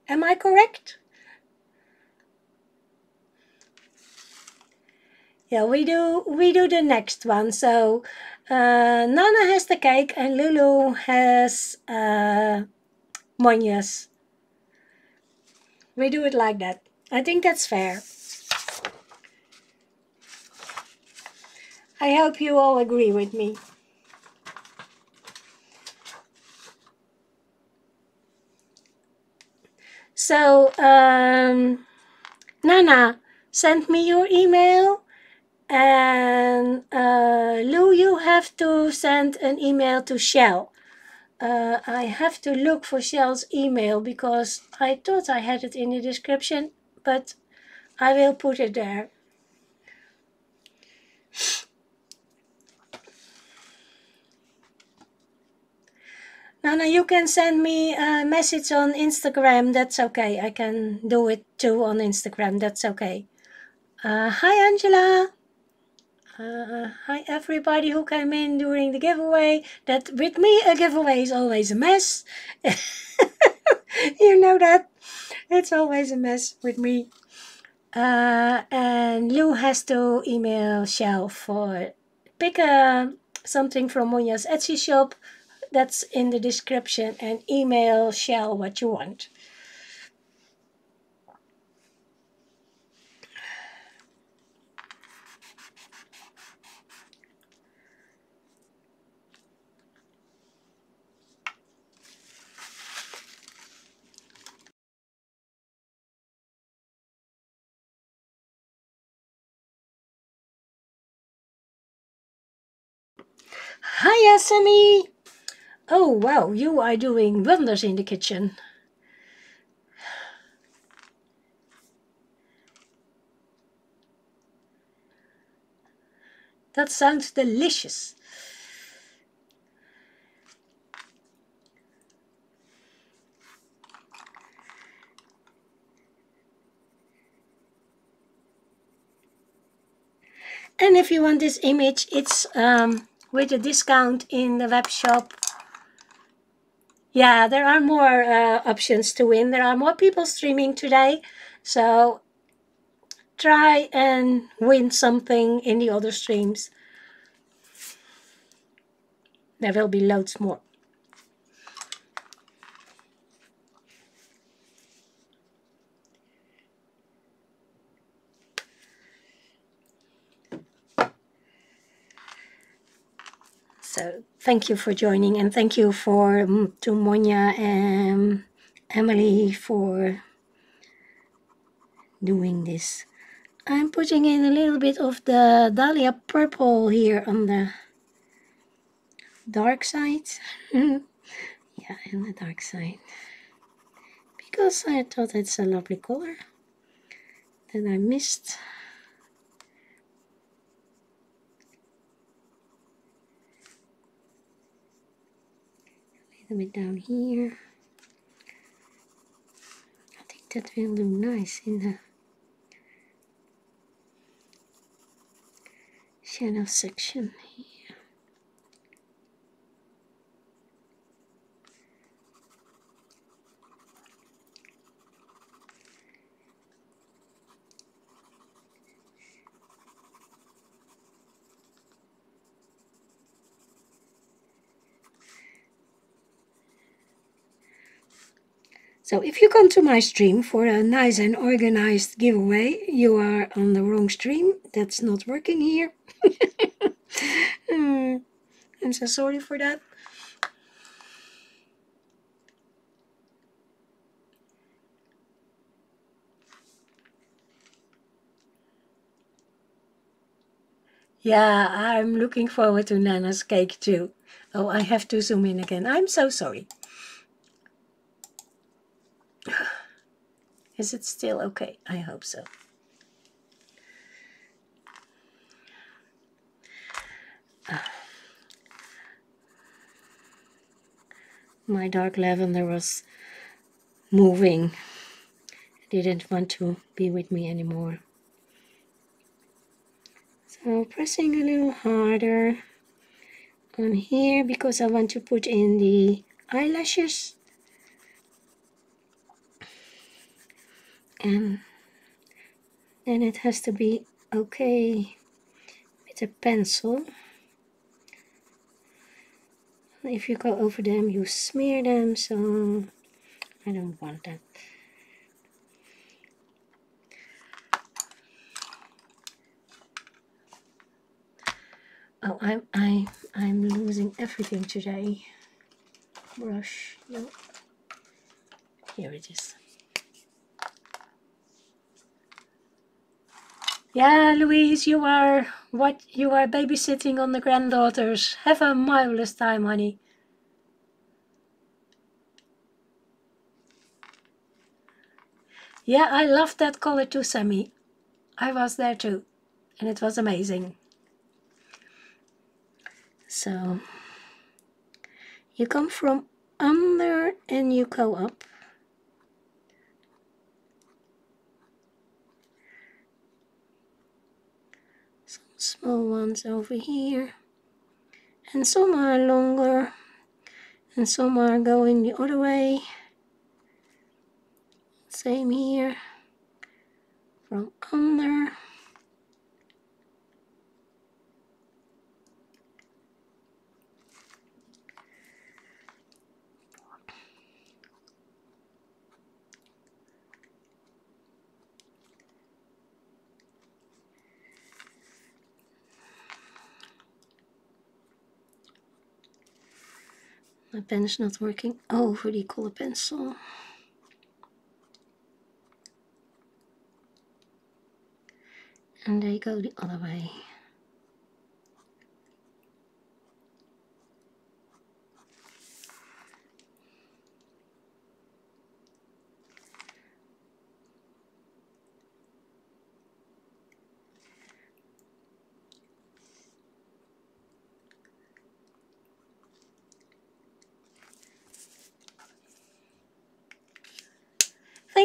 Am I correct? Yeah, we do we do the next one. So uh, Nana has the cake and Lulu has uh, Monja's. We do it like that. I think that's fair. I hope you all agree with me. So, um, Nana, send me your email. And uh, Lou, you have to send an email to Shell. Uh, I have to look for Shell's email because I thought I had it in the description, but I will put it there. Nana, you can send me a message on Instagram. That's okay. I can do it too on Instagram. That's okay. Uh, hi, Angela. Uh, hi, everybody who came in during the giveaway. That with me, a giveaway is always a mess. you know that. It's always a mess with me. Uh, and Lou has to email Shell for pick a, something from Monja's Etsy shop that's in the description and email Shell what you want. Hi, Esme. Oh, wow, you are doing wonders in the kitchen. That sounds delicious. And if you want this image, it's um, with a discount in the web shop. Yeah, there are more uh, options to win. There are more people streaming today. So try and win something in the other streams. There will be loads more. So thank you for joining and thank you for um, to Monja and Emily for doing this. I'm putting in a little bit of the Dahlia purple here on the dark side. yeah, in the dark side. Because I thought it's a lovely color that I missed. Little bit down here. I think that will look nice in the channel section So if you come to my stream for a nice and organized giveaway, you are on the wrong stream. That's not working here. Hmm, I'm so sorry for that. Yeah, I'm looking forward to Nana's cake too. Oh, I have to zoom in again. I'm so sorry. Is it still okay? I hope so. My dark lavender was moving. didn't want to be with me anymore. So pressing a little harder on here because I want to put in the eyelashes. And then it has to be okay with a pencil. If you go over them, you smear them, so I don't want that. Oh, I'm I I'm losing everything today. Brush, no. Here it is. Yeah, Louise, you are what you are babysitting on the granddaughters. Have a marvelous time, honey. Yeah, I love that color too, Sammy. I was there too, and it was amazing. So, you come from under and you go up. Small ones over here. And some are longer and some are going the other way. Same here. From under My pen is not working Oh, over the color pencil. And they go the other way.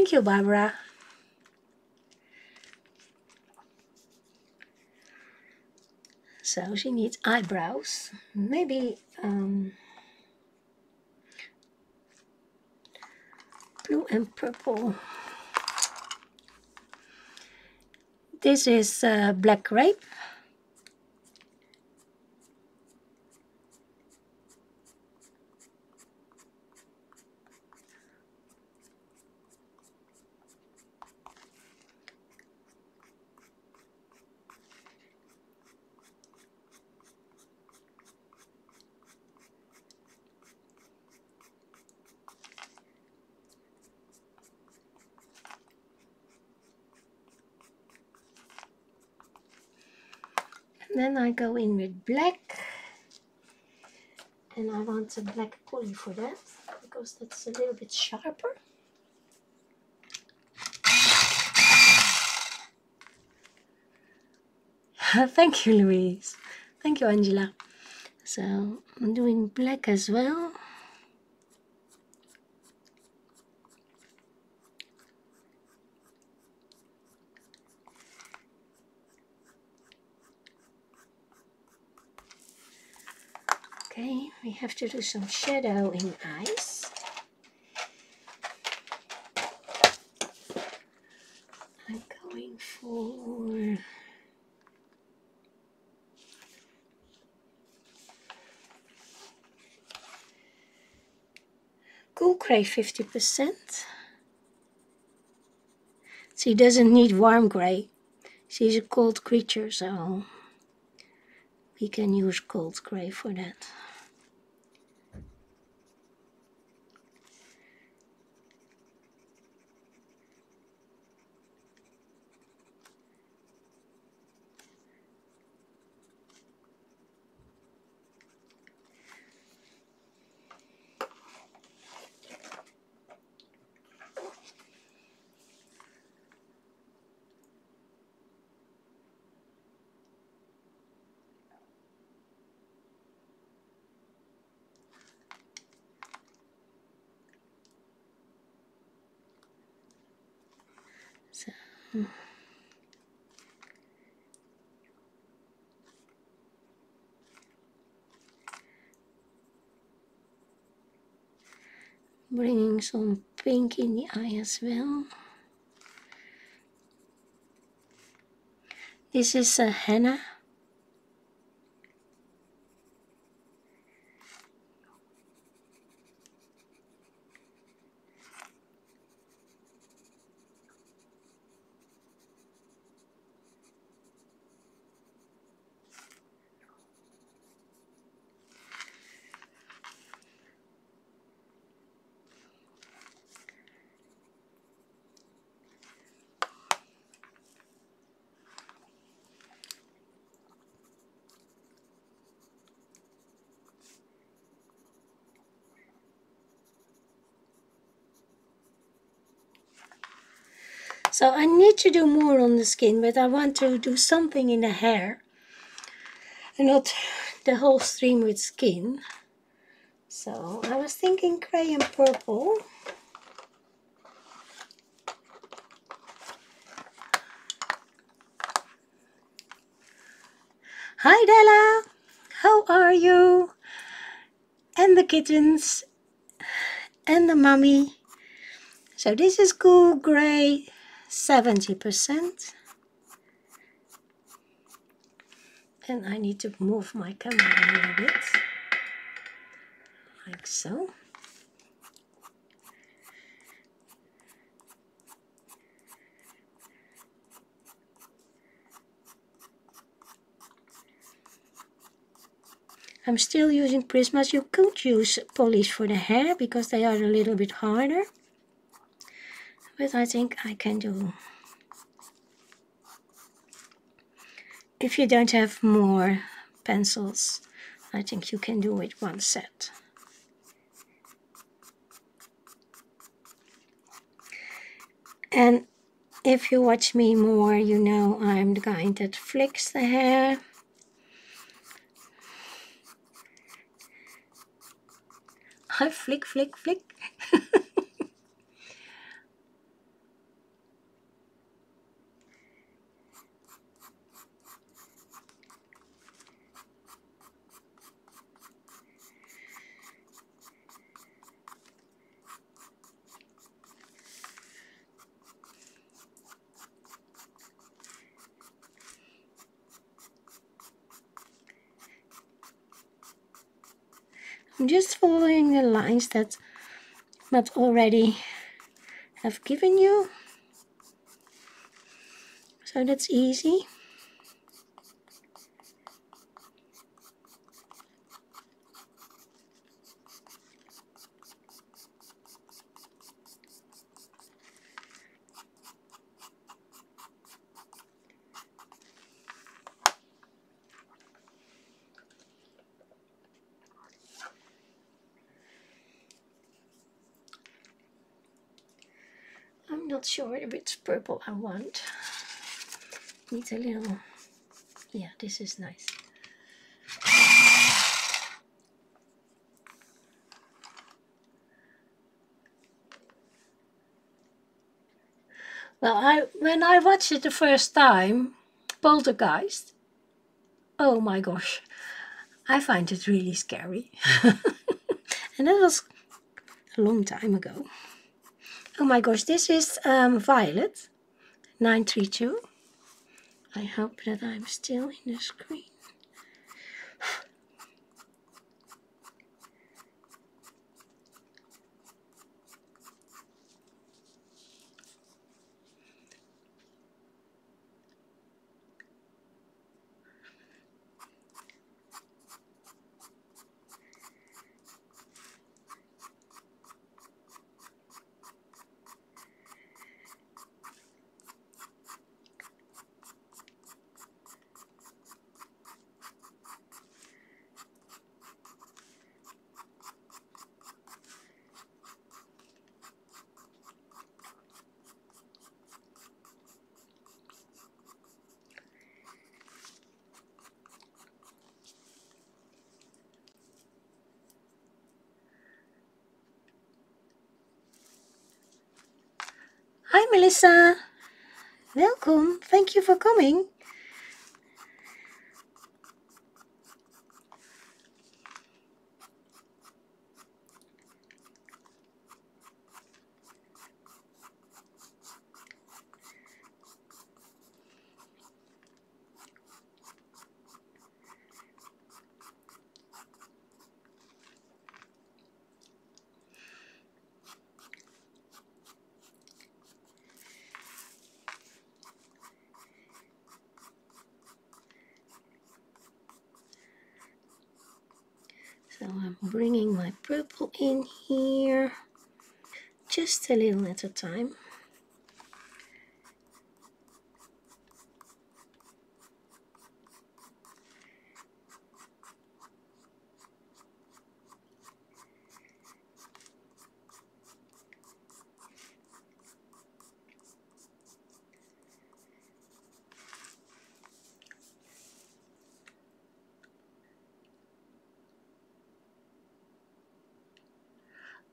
Thank you, Barbara. So she needs eyebrows. Maybe um, blue and purple. This is uh, black grape. I go in with black. And I want a black poly for that because that's a little bit sharper. Thank you, Louise. Thank you, Angela. So I'm doing black as well. Okay, we have to do some shadow in eyes. I'm going for cool gray 50%. She doesn't need warm gray. She's a cold creature, so we can use cold gray for that. Bringing some pink in the eye as well. This is a henna. So I need to do more on the skin, but I want to do something in the hair. And not the whole stream with skin. So I was thinking grey and purple. Hi Della, how are you? And the kittens and the mummy. So this is cool grey 70%. And I need to move my camera a little bit, like so. I'm still using Prismas. You could use polys for the hair because they are a little bit harder but I think I can do. If you don't have more pencils I think you can do it one set. And if you watch me more you know I'm the guy that flicks the hair. I flick flick flick I'm just following the lines that Matt already have given you. So that's easy. Not sure which purple I want. Need a little, yeah, this is nice. Well, I when I watched it the first time, Poltergeist, oh my gosh, I find it really scary. and that was a long time ago. Oh my gosh, this is um, Violet 932. I hope that I'm still in the screen. Hi Melissa, welcome. Thank you for coming. So I'm bringing my purple in here, just a little at a time.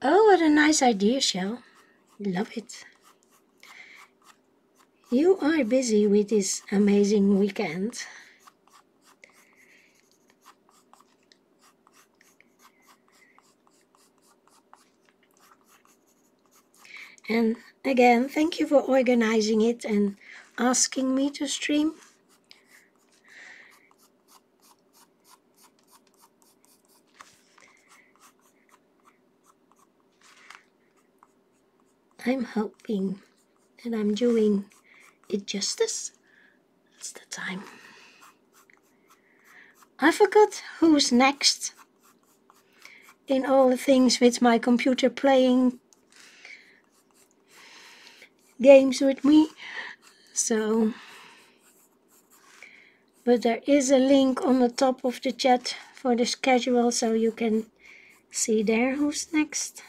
Oh, what a nice idea, Shell. Love it. You are busy with this amazing weekend. And again, thank you for organizing it and asking me to stream. I'm hoping that I'm doing it justice. It's the time. I forgot who's next in all the things with my computer playing games with me. So, but there is a link on the top of the chat for the schedule so you can see there who's next.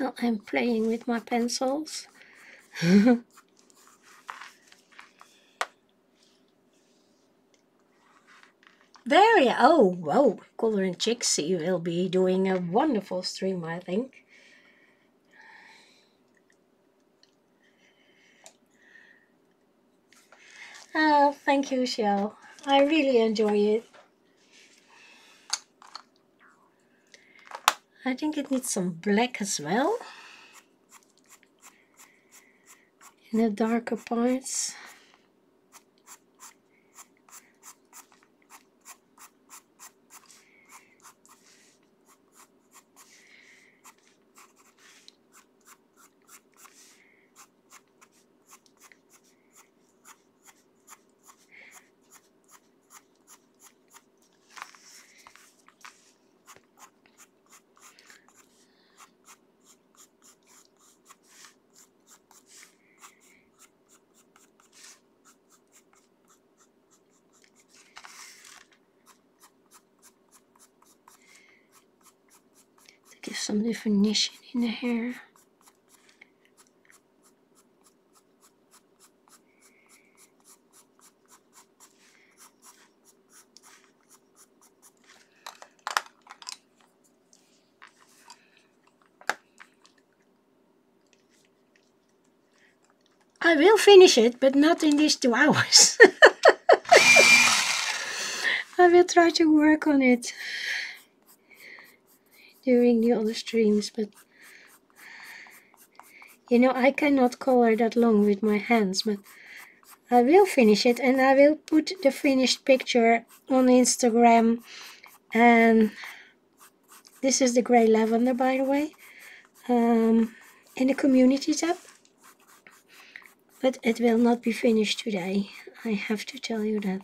I'm playing with my pencils. Very, oh, whoa, Color and Chixie will be doing a wonderful stream, I think. Oh, thank you, Shell. I really enjoy it. I think it needs some black as well. In the darker parts. give some definition in the hair. I will finish it, but not in these two hours. I will try to work on it during the other streams, but you know, I cannot color that long with my hands, but I will finish it and I will put the finished picture on Instagram and this is the greyed lavender by the way um, in the community tab but it will not be finished today I have to tell you that.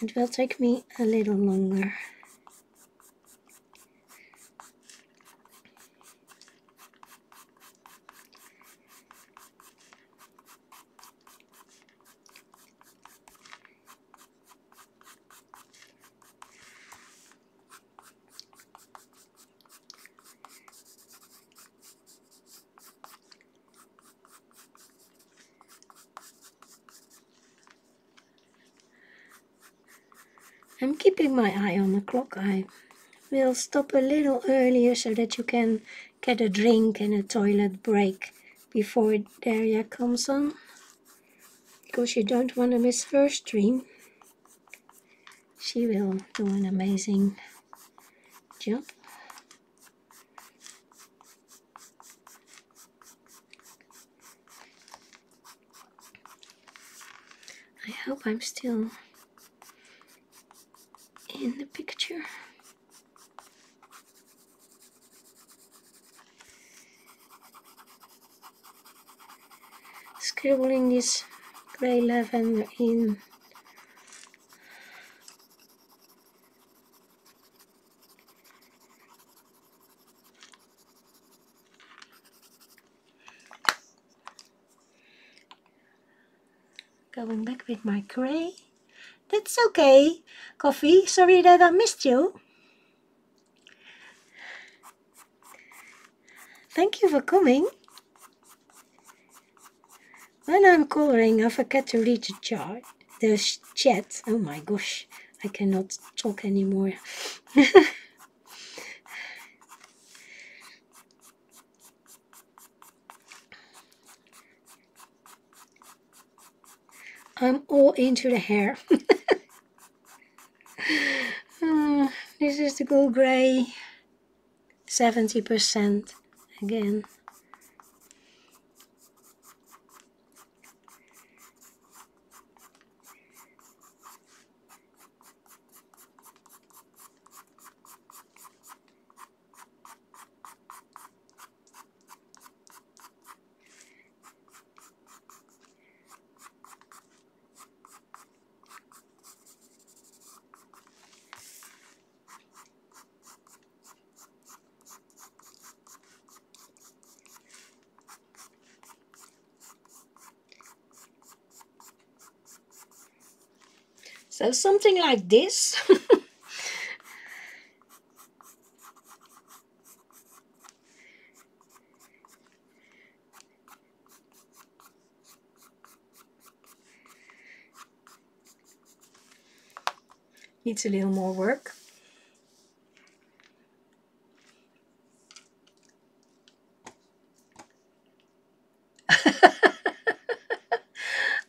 It will take me a little longer I'm keeping my eye on the clock. I will stop a little earlier so that you can get a drink and a toilet break before Daria comes on. Because you don't want to miss her stream. She will do an amazing job. I hope I'm still in the picture. Scribbling this greyed lavender in going back with my grey that's okay. Coffee, sorry that I missed you. Thank you for coming. When I'm coloring, I forget to read the chart, the chat. Oh my gosh, I cannot talk anymore. I'm all into the hair. uh, this is the cool gray, 70% again. So something like this. Needs a little more work.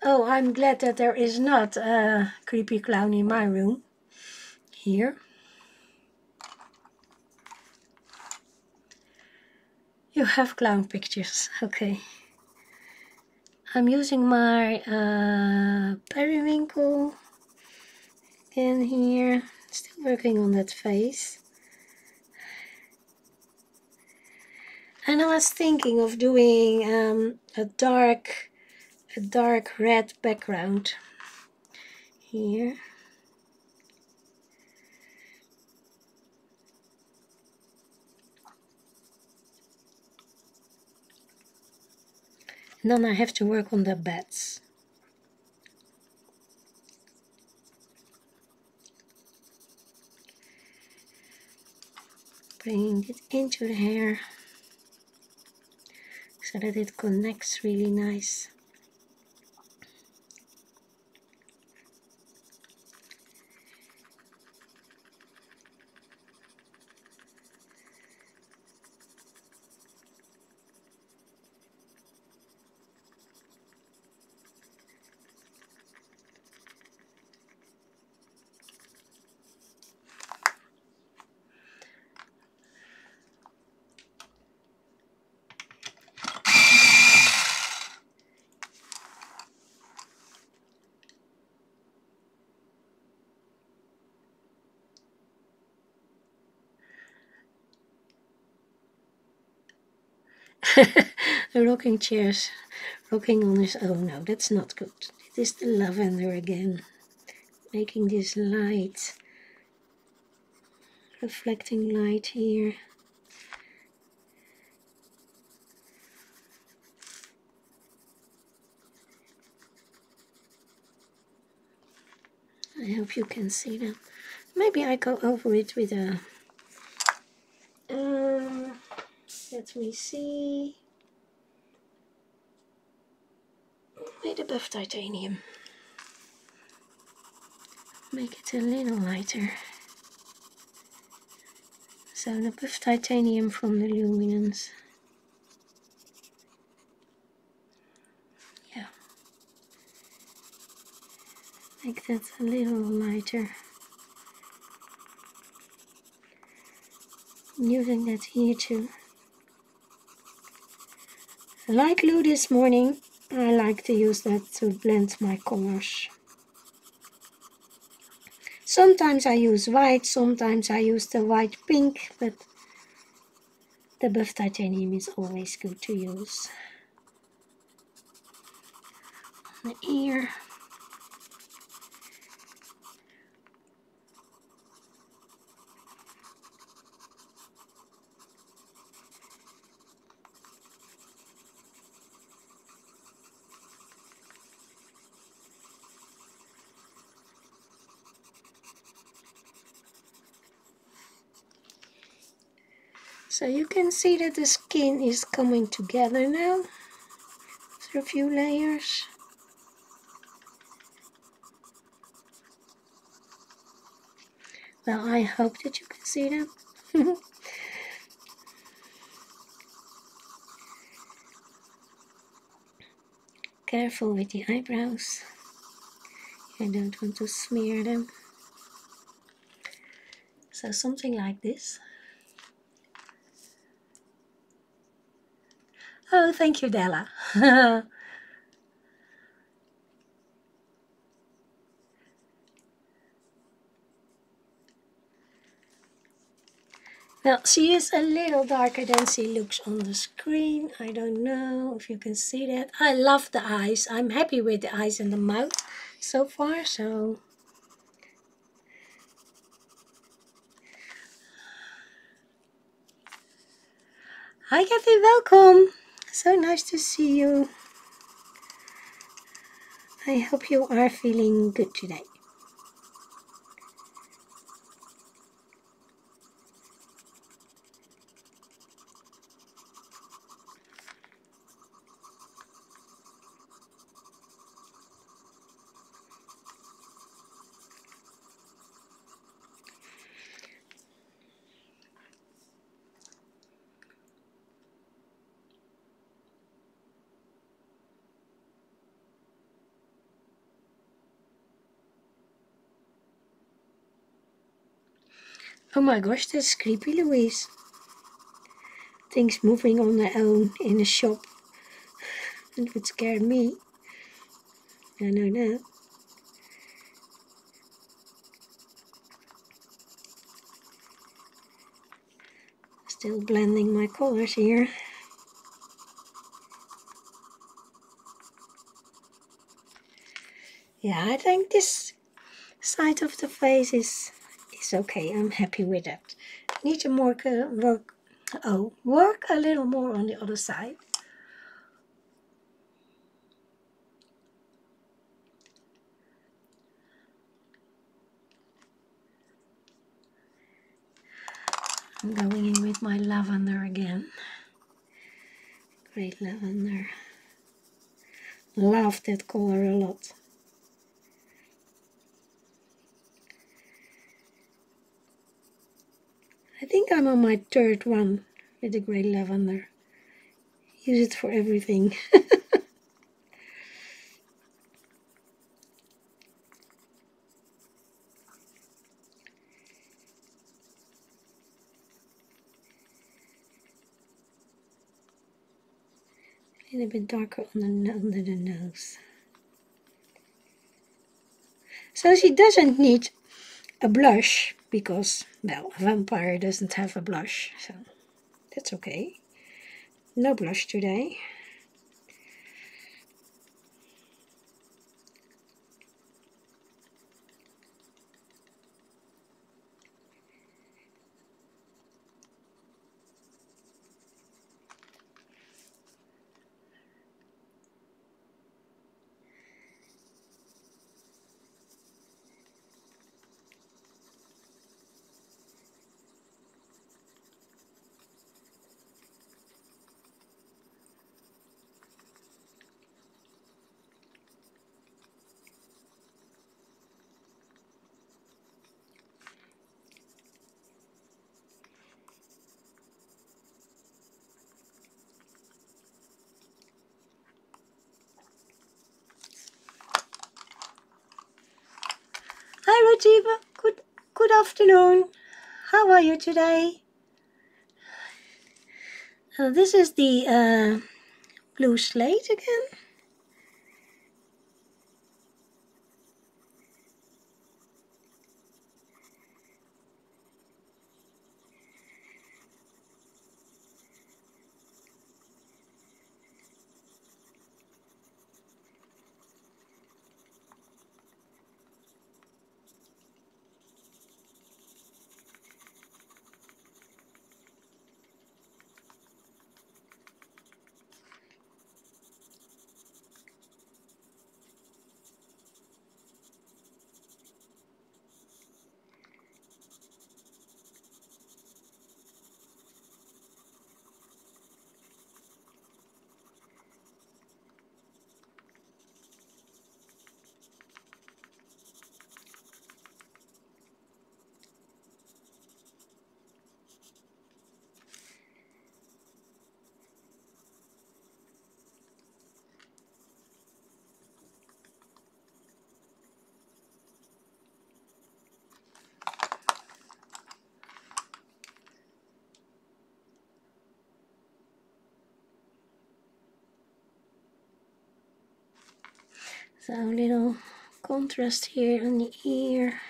Oh, I'm glad that there is not a creepy clown in my room. Here. You have clown pictures, okay. I'm using my uh, periwinkle in here. Still working on that face. And I was thinking of doing um, a dark, a dark red background here. And then I have to work on the bats. Bringing it into the hair so that it connects really nice. the rocking chairs rocking on his own. Oh no, that's not good. It is the lavender again, making this light, reflecting light here. I hope you can see that. Maybe I go over it with a um, let me see. A buff titanium. Make it a little lighter. So the buff titanium from the Luminance. Yeah. Make that a little lighter. using that here too. Like glue this morning, I like to use that to blend my colors. Sometimes I use white, sometimes I use the white pink, but the buff titanium is always good to use. the ear. So you can see that the skin is coming together now after a few layers. Well, I hope that you can see them. Careful with the eyebrows. I don't want to smear them. So something like this. Oh, thank you, Della. Now, she is a little darker than she looks on the screen. I don't know if you can see that. I love the eyes. I'm happy with the eyes and the mouth so far, so... Hi, Kathy, welcome. So nice to see you. I hope you are feeling good today. Oh my gosh, that's creepy, Louise. things moving on their own in a shop. It would scare me. I know that. Still blending my colors here. Yeah, I think this side of the face is is okay. I'm happy with that. Need to uh, work oh work a little more on the other side. I'm going in with my lavender again. Greyed lavender. Love that color a lot. I think I'm on my third one with the greyed lavender. Use it for everything. A little bit darker on the, under the nose. So she doesn't need a blush because, well, a vampire doesn't have a blush, so that's okay. No blush today. Hi Rajiva, good good afternoon. How are you today? Uh, this is the uh, blue slate again. So a little contrast here on the ear.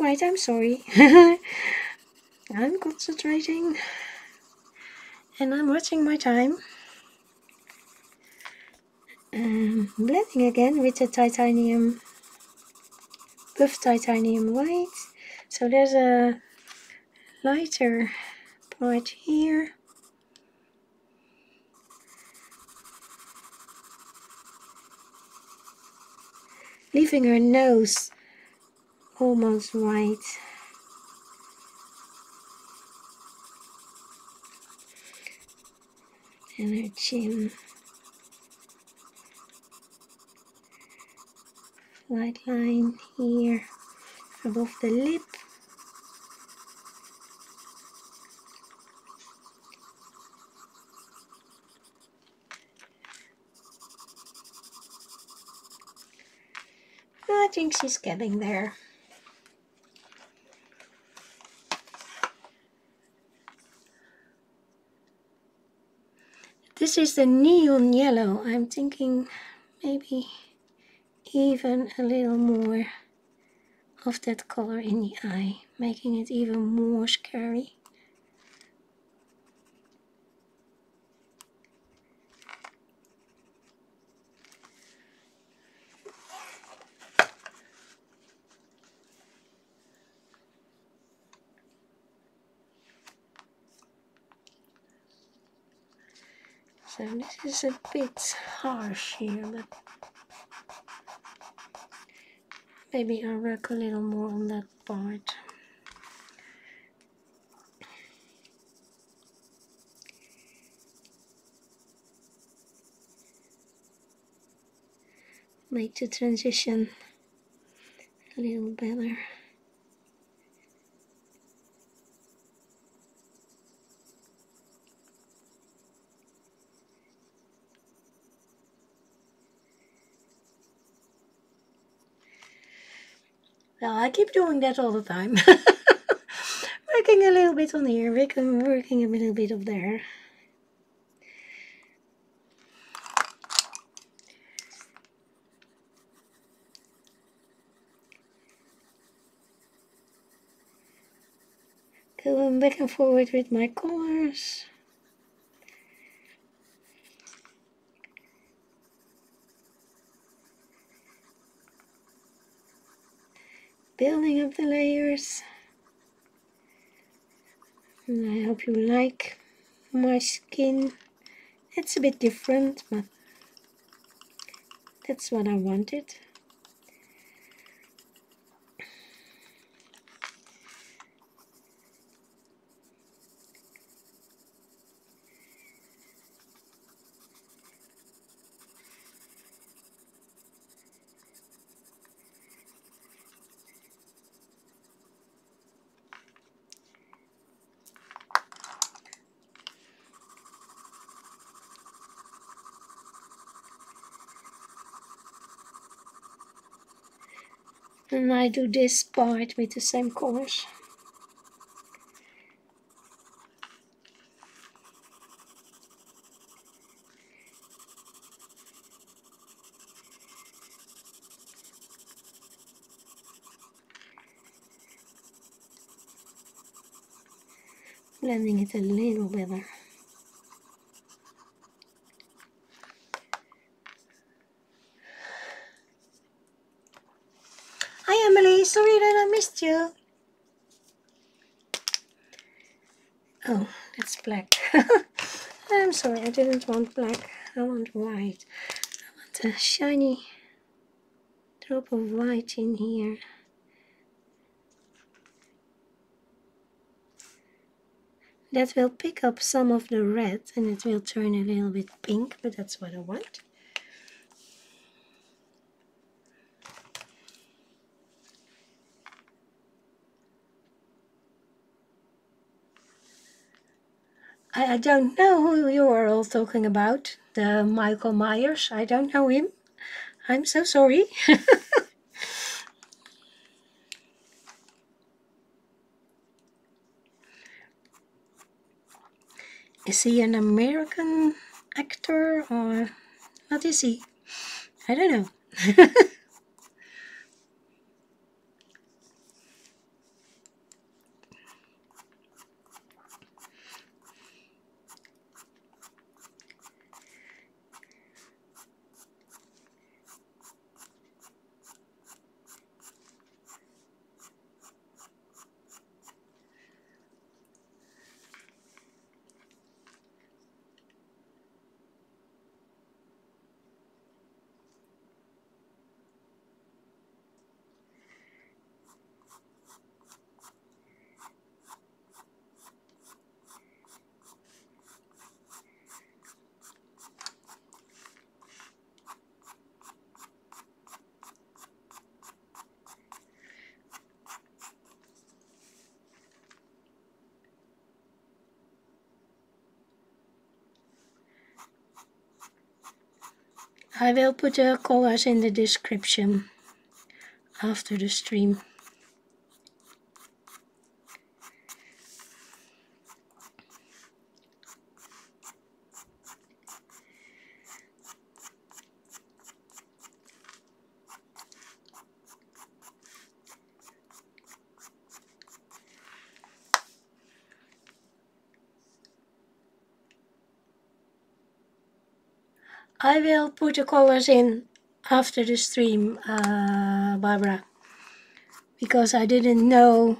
quiet, I'm sorry. I'm concentrating and I'm watching my time. Um, blending again with the titanium, buff titanium white. So there's a lighter part here. Leaving her nose almost white. And her chin. White line here above the lip. I think she's getting there. This is the neon yellow. I'm thinking maybe even a little more of that color in the eye, making it even more scary. So this is a bit harsh here, but maybe I'll work a little more on that part. Make the transition a little better. Well, I keep doing that all the time. working a little bit on here, working, working a little bit of there. Going back and forward with my colors. Building up the layers. And I hope you like my skin. It's a bit different but that's what I wanted I do this part with the same colors. blending it a little better. Hi Emily, sorry that I missed you. Oh, that's black. I'm sorry, I didn't want black. I want white. I want a shiny drop of white in here. That will pick up some of the red and it will turn a little bit pink, but that's what I want. I, I don't know who you are all talking about. The Michael Myers. I don't know him. I'm so sorry. is he an American actor or what is he? I don't know. I will put the colors in the description after the stream. I will put the colors in after the stream, uh, Barbara, because I didn't know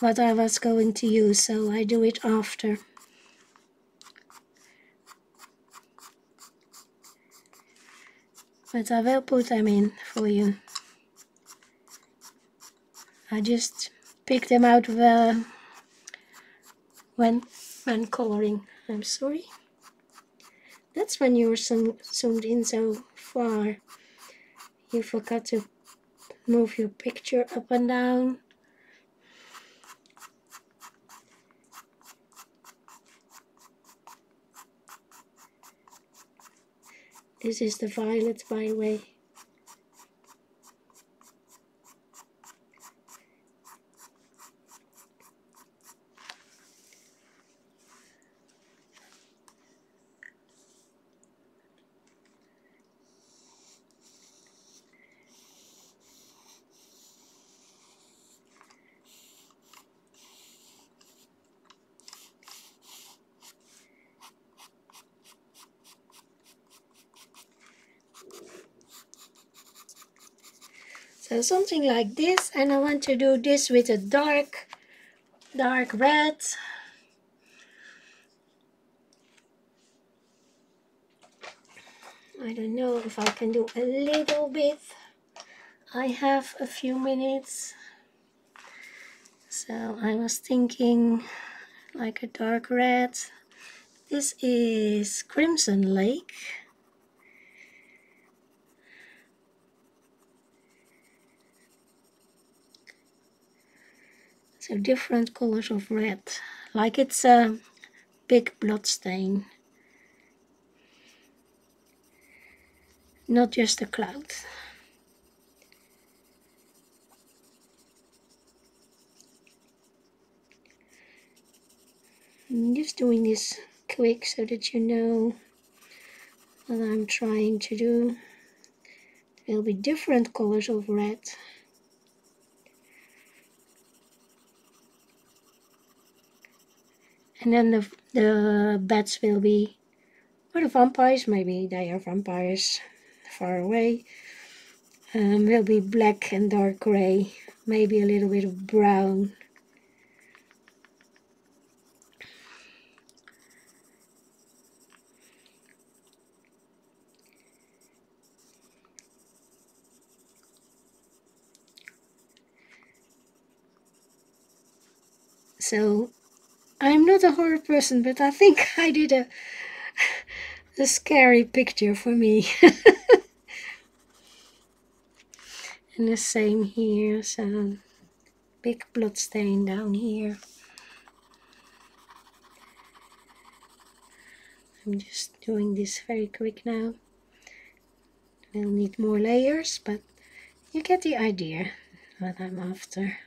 what I was going to use, so I do it after. But I will put them in for you. I just pick them out uh, when when coloring. I'm sorry. That's when you were zoomed in so far. You forgot to move your picture up and down. This is the violet, by the way. So something like this and I want to do this with a dark, dark red. I don't know if I can do a little bit. I have a few minutes. So I was thinking like a dark red. This is Crimson Lake. Different colors of red, like it's a big blood stain. Not just a cloud. I'm just doing this quick so that you know what I'm trying to do. There will be different colors of red. And then the, the bats will be or the vampires maybe they are vampires far away. Um, will be black and dark gray maybe a little bit of brown. So I'm not a horror person, but I think I did a, a scary picture for me. and the same here, so big blood stain down here. I'm just doing this very quick now. We'll need more layers, but you get the idea what I'm after.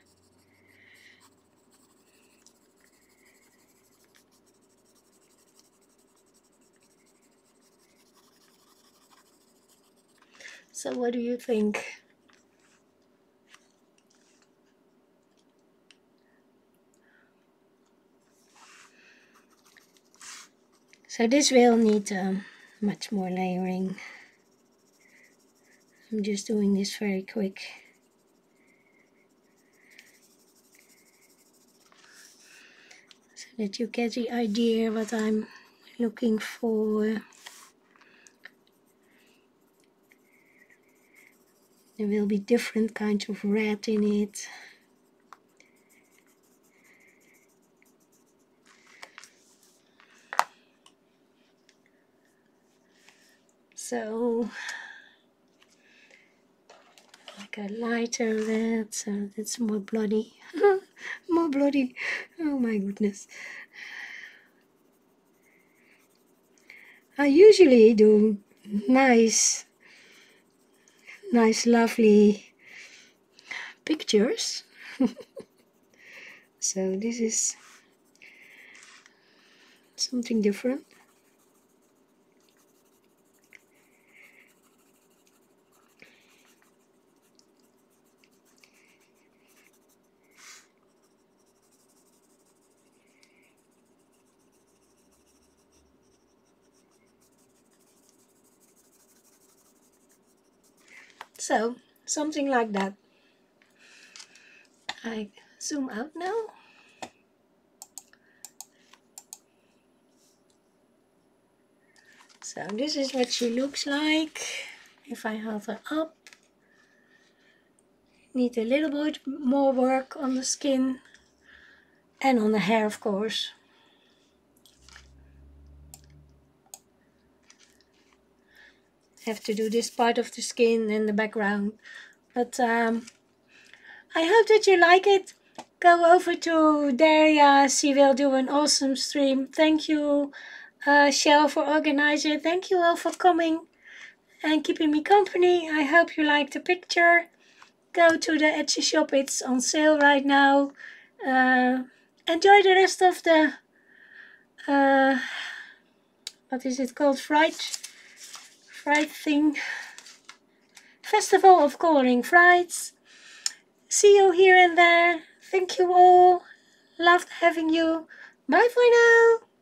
So what do you think? So this will need um, much more layering. I'm just doing this very quick. So that you get the idea what I'm looking for. There will be different kinds of red in it. So, like a lighter red, so it's more bloody. more bloody. Oh my goodness. I usually do nice, nice, lovely pictures. so this is something different. So, something like that. I zoom out now. So this is what she looks like if I hold her up. Need a little bit more work on the skin and on the hair of course. Have to do this part of the skin in the background. But um, I hope that you like it. Go over to Daria. She will do an awesome stream. Thank you, uh, Shell, for organizing. Thank you all for coming and keeping me company. I hope you like the picture. Go to the Etsy shop. It's on sale right now. Uh, enjoy the rest of the... Uh, what is it called? Fright fright thing. Festival of Coloring Frights. See you here and there. Thank you all. Loved having you. Bye for now.